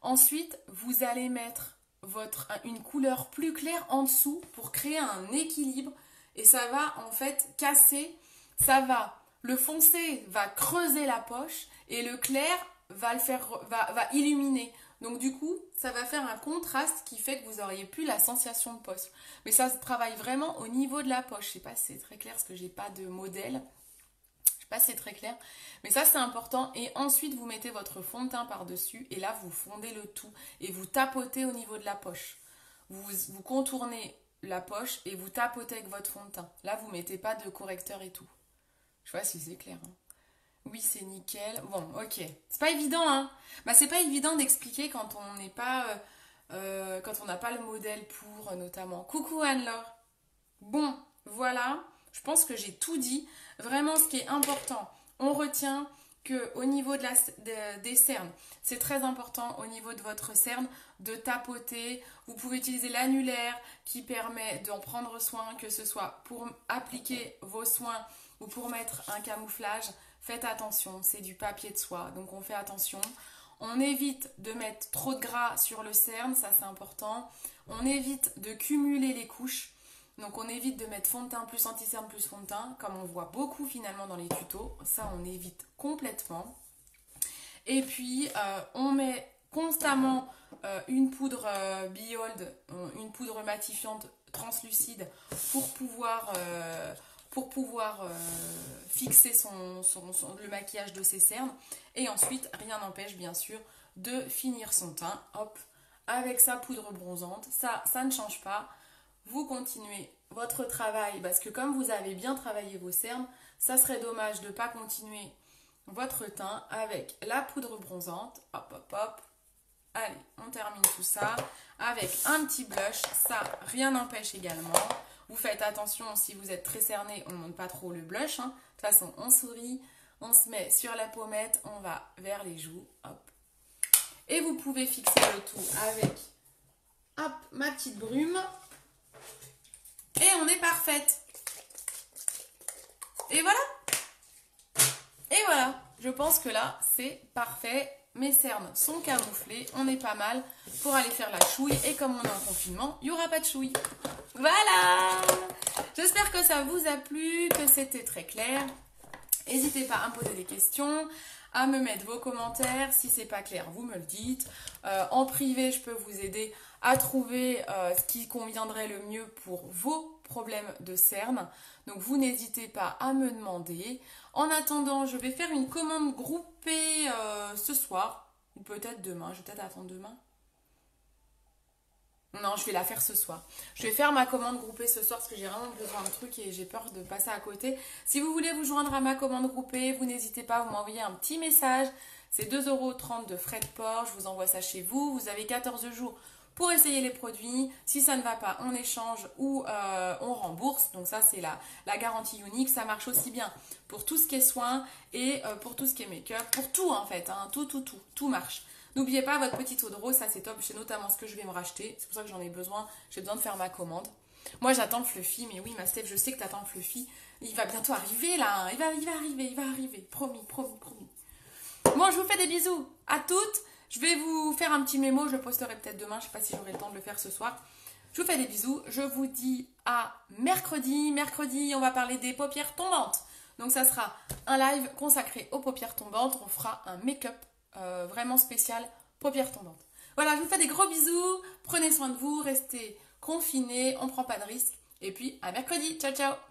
A: Ensuite, vous allez mettre votre, une couleur plus claire en dessous pour créer un équilibre et ça va en fait casser, ça va, le foncé va creuser la poche et le clair va le faire, va, illuminer. Donc du coup, ça va faire un contraste qui fait que vous auriez plus la sensation de poche. Mais ça travaille vraiment au niveau de la poche. Je sais pas si c'est très clair parce que j'ai pas de modèle. Pas c'est très clair. Mais ça c'est important. Et ensuite vous mettez votre fond de teint par-dessus et là vous fondez le tout et vous tapotez au niveau de la poche. Vous, vous contournez la poche et vous tapotez avec votre fond de teint. Là vous mettez pas de correcteur et tout. Je pas si c'est clair. Hein. Oui, c'est nickel. Bon, ok. C'est pas évident, hein. Bah, c'est pas évident d'expliquer quand on n'est pas. Euh, euh, quand on n'a pas le modèle pour, notamment. Coucou Anne-Laure. Bon, voilà. Je pense que j'ai tout dit. Vraiment, ce qui est important, on retient que au niveau des cernes, c'est très important au niveau de votre cerne de tapoter. Vous pouvez utiliser l'annulaire qui permet d'en prendre soin, que ce soit pour appliquer vos soins ou pour mettre un camouflage. Faites attention, c'est du papier de soie, donc on fait attention. On évite de mettre trop de gras sur le cerne, ça c'est important. On évite de cumuler les couches. Donc on évite de mettre fond de teint plus anti-cerne plus fond de teint, comme on voit beaucoup finalement dans les tutos. Ça on évite complètement. Et puis euh, on met constamment euh, une poudre euh, Biold, une poudre matifiante translucide pour pouvoir euh, fixer le maquillage de ses cernes. Et ensuite, rien n'empêche bien sûr de finir son teint, hop, avec sa poudre bronzante. Ça, ça ne change pas. Vous continuez votre travail parce que comme vous avez bien travaillé vos cernes, ça serait dommage de ne pas continuer votre teint avec la poudre bronzante. Hop, hop, hop. Allez, on termine tout ça avec un petit blush. Ça, rien n'empêche également. Vous faites attention, si vous êtes très cerné, on ne monte pas trop le blush. Hein. De toute façon, on sourit, on se met sur la pommette, on va vers les joues. Et vous pouvez fixer le tout avec ma petite brume. Et on est parfaite. Et voilà. Et voilà. Je pense que là, c'est parfait mes cernes sont camouflées, on est pas mal pour aller faire la chouille. Et comme on est en confinement, il n'y aura pas de chouille. Voilà J'espère que ça vous a plu, que c'était très clair. N'hésitez pas à me poser des questions, à me mettre vos commentaires. Si c'est pas clair, vous me le dites. Euh, en privé, je peux vous aider à trouver euh, ce qui conviendrait le mieux pour vos problèmes de cernes. Donc vous n'hésitez pas à me demander. En attendant, je vais faire une commande groupée euh, ce soir, ou peut-être demain. Je vais peut-être attendre demain. Non, je vais la faire ce soir. Je vais faire ma commande groupée ce soir parce que j'ai vraiment besoin de trucs et j'ai peur de passer à côté. Si vous voulez vous joindre à ma commande groupée, vous n'hésitez pas, vous m'envoyez un petit message. C'est 2,30€ de frais de port. Je vous envoie ça chez vous. Vous avez 14 jours pour essayer les produits. Si ça ne va pas, on échange ou euh, on rembourse. Donc ça, c'est la, garantie unique. Ça marche aussi bien pour tout ce qui est soins et euh, pour tout ce qui est make-up. Pour tout en fait. Hein. Tout, tout, tout. Tout marche. N'oubliez pas votre petit eau de rose, ça c'est top. C'est notamment ce que je vais me racheter. C'est pour ça que j'en ai besoin. J'ai besoin de faire ma commande. Moi j'attends fluffy, mais oui, ma Steph, je sais que tu attends le fluffy. Il va bientôt arriver là. Il va, il va arriver, il va arriver. Promis, promis, promis. Bon, je vous fais des bisous à toutes. Je vais vous faire un petit mémo, je le posterai peut-être demain, je sais pas si j'aurai le temps de le faire ce soir. Je vous fais des bisous, je vous dis à mercredi. Mercredi, on va parler des paupières tombantes. Donc ça sera un live consacré aux paupières tombantes. On fera un make-up euh, vraiment spécial paupières tombantes. Voilà, je vous fais des gros bisous. Prenez soin de vous, restez confinés, on prend pas de risques. Et puis à mercredi. Ciao ciao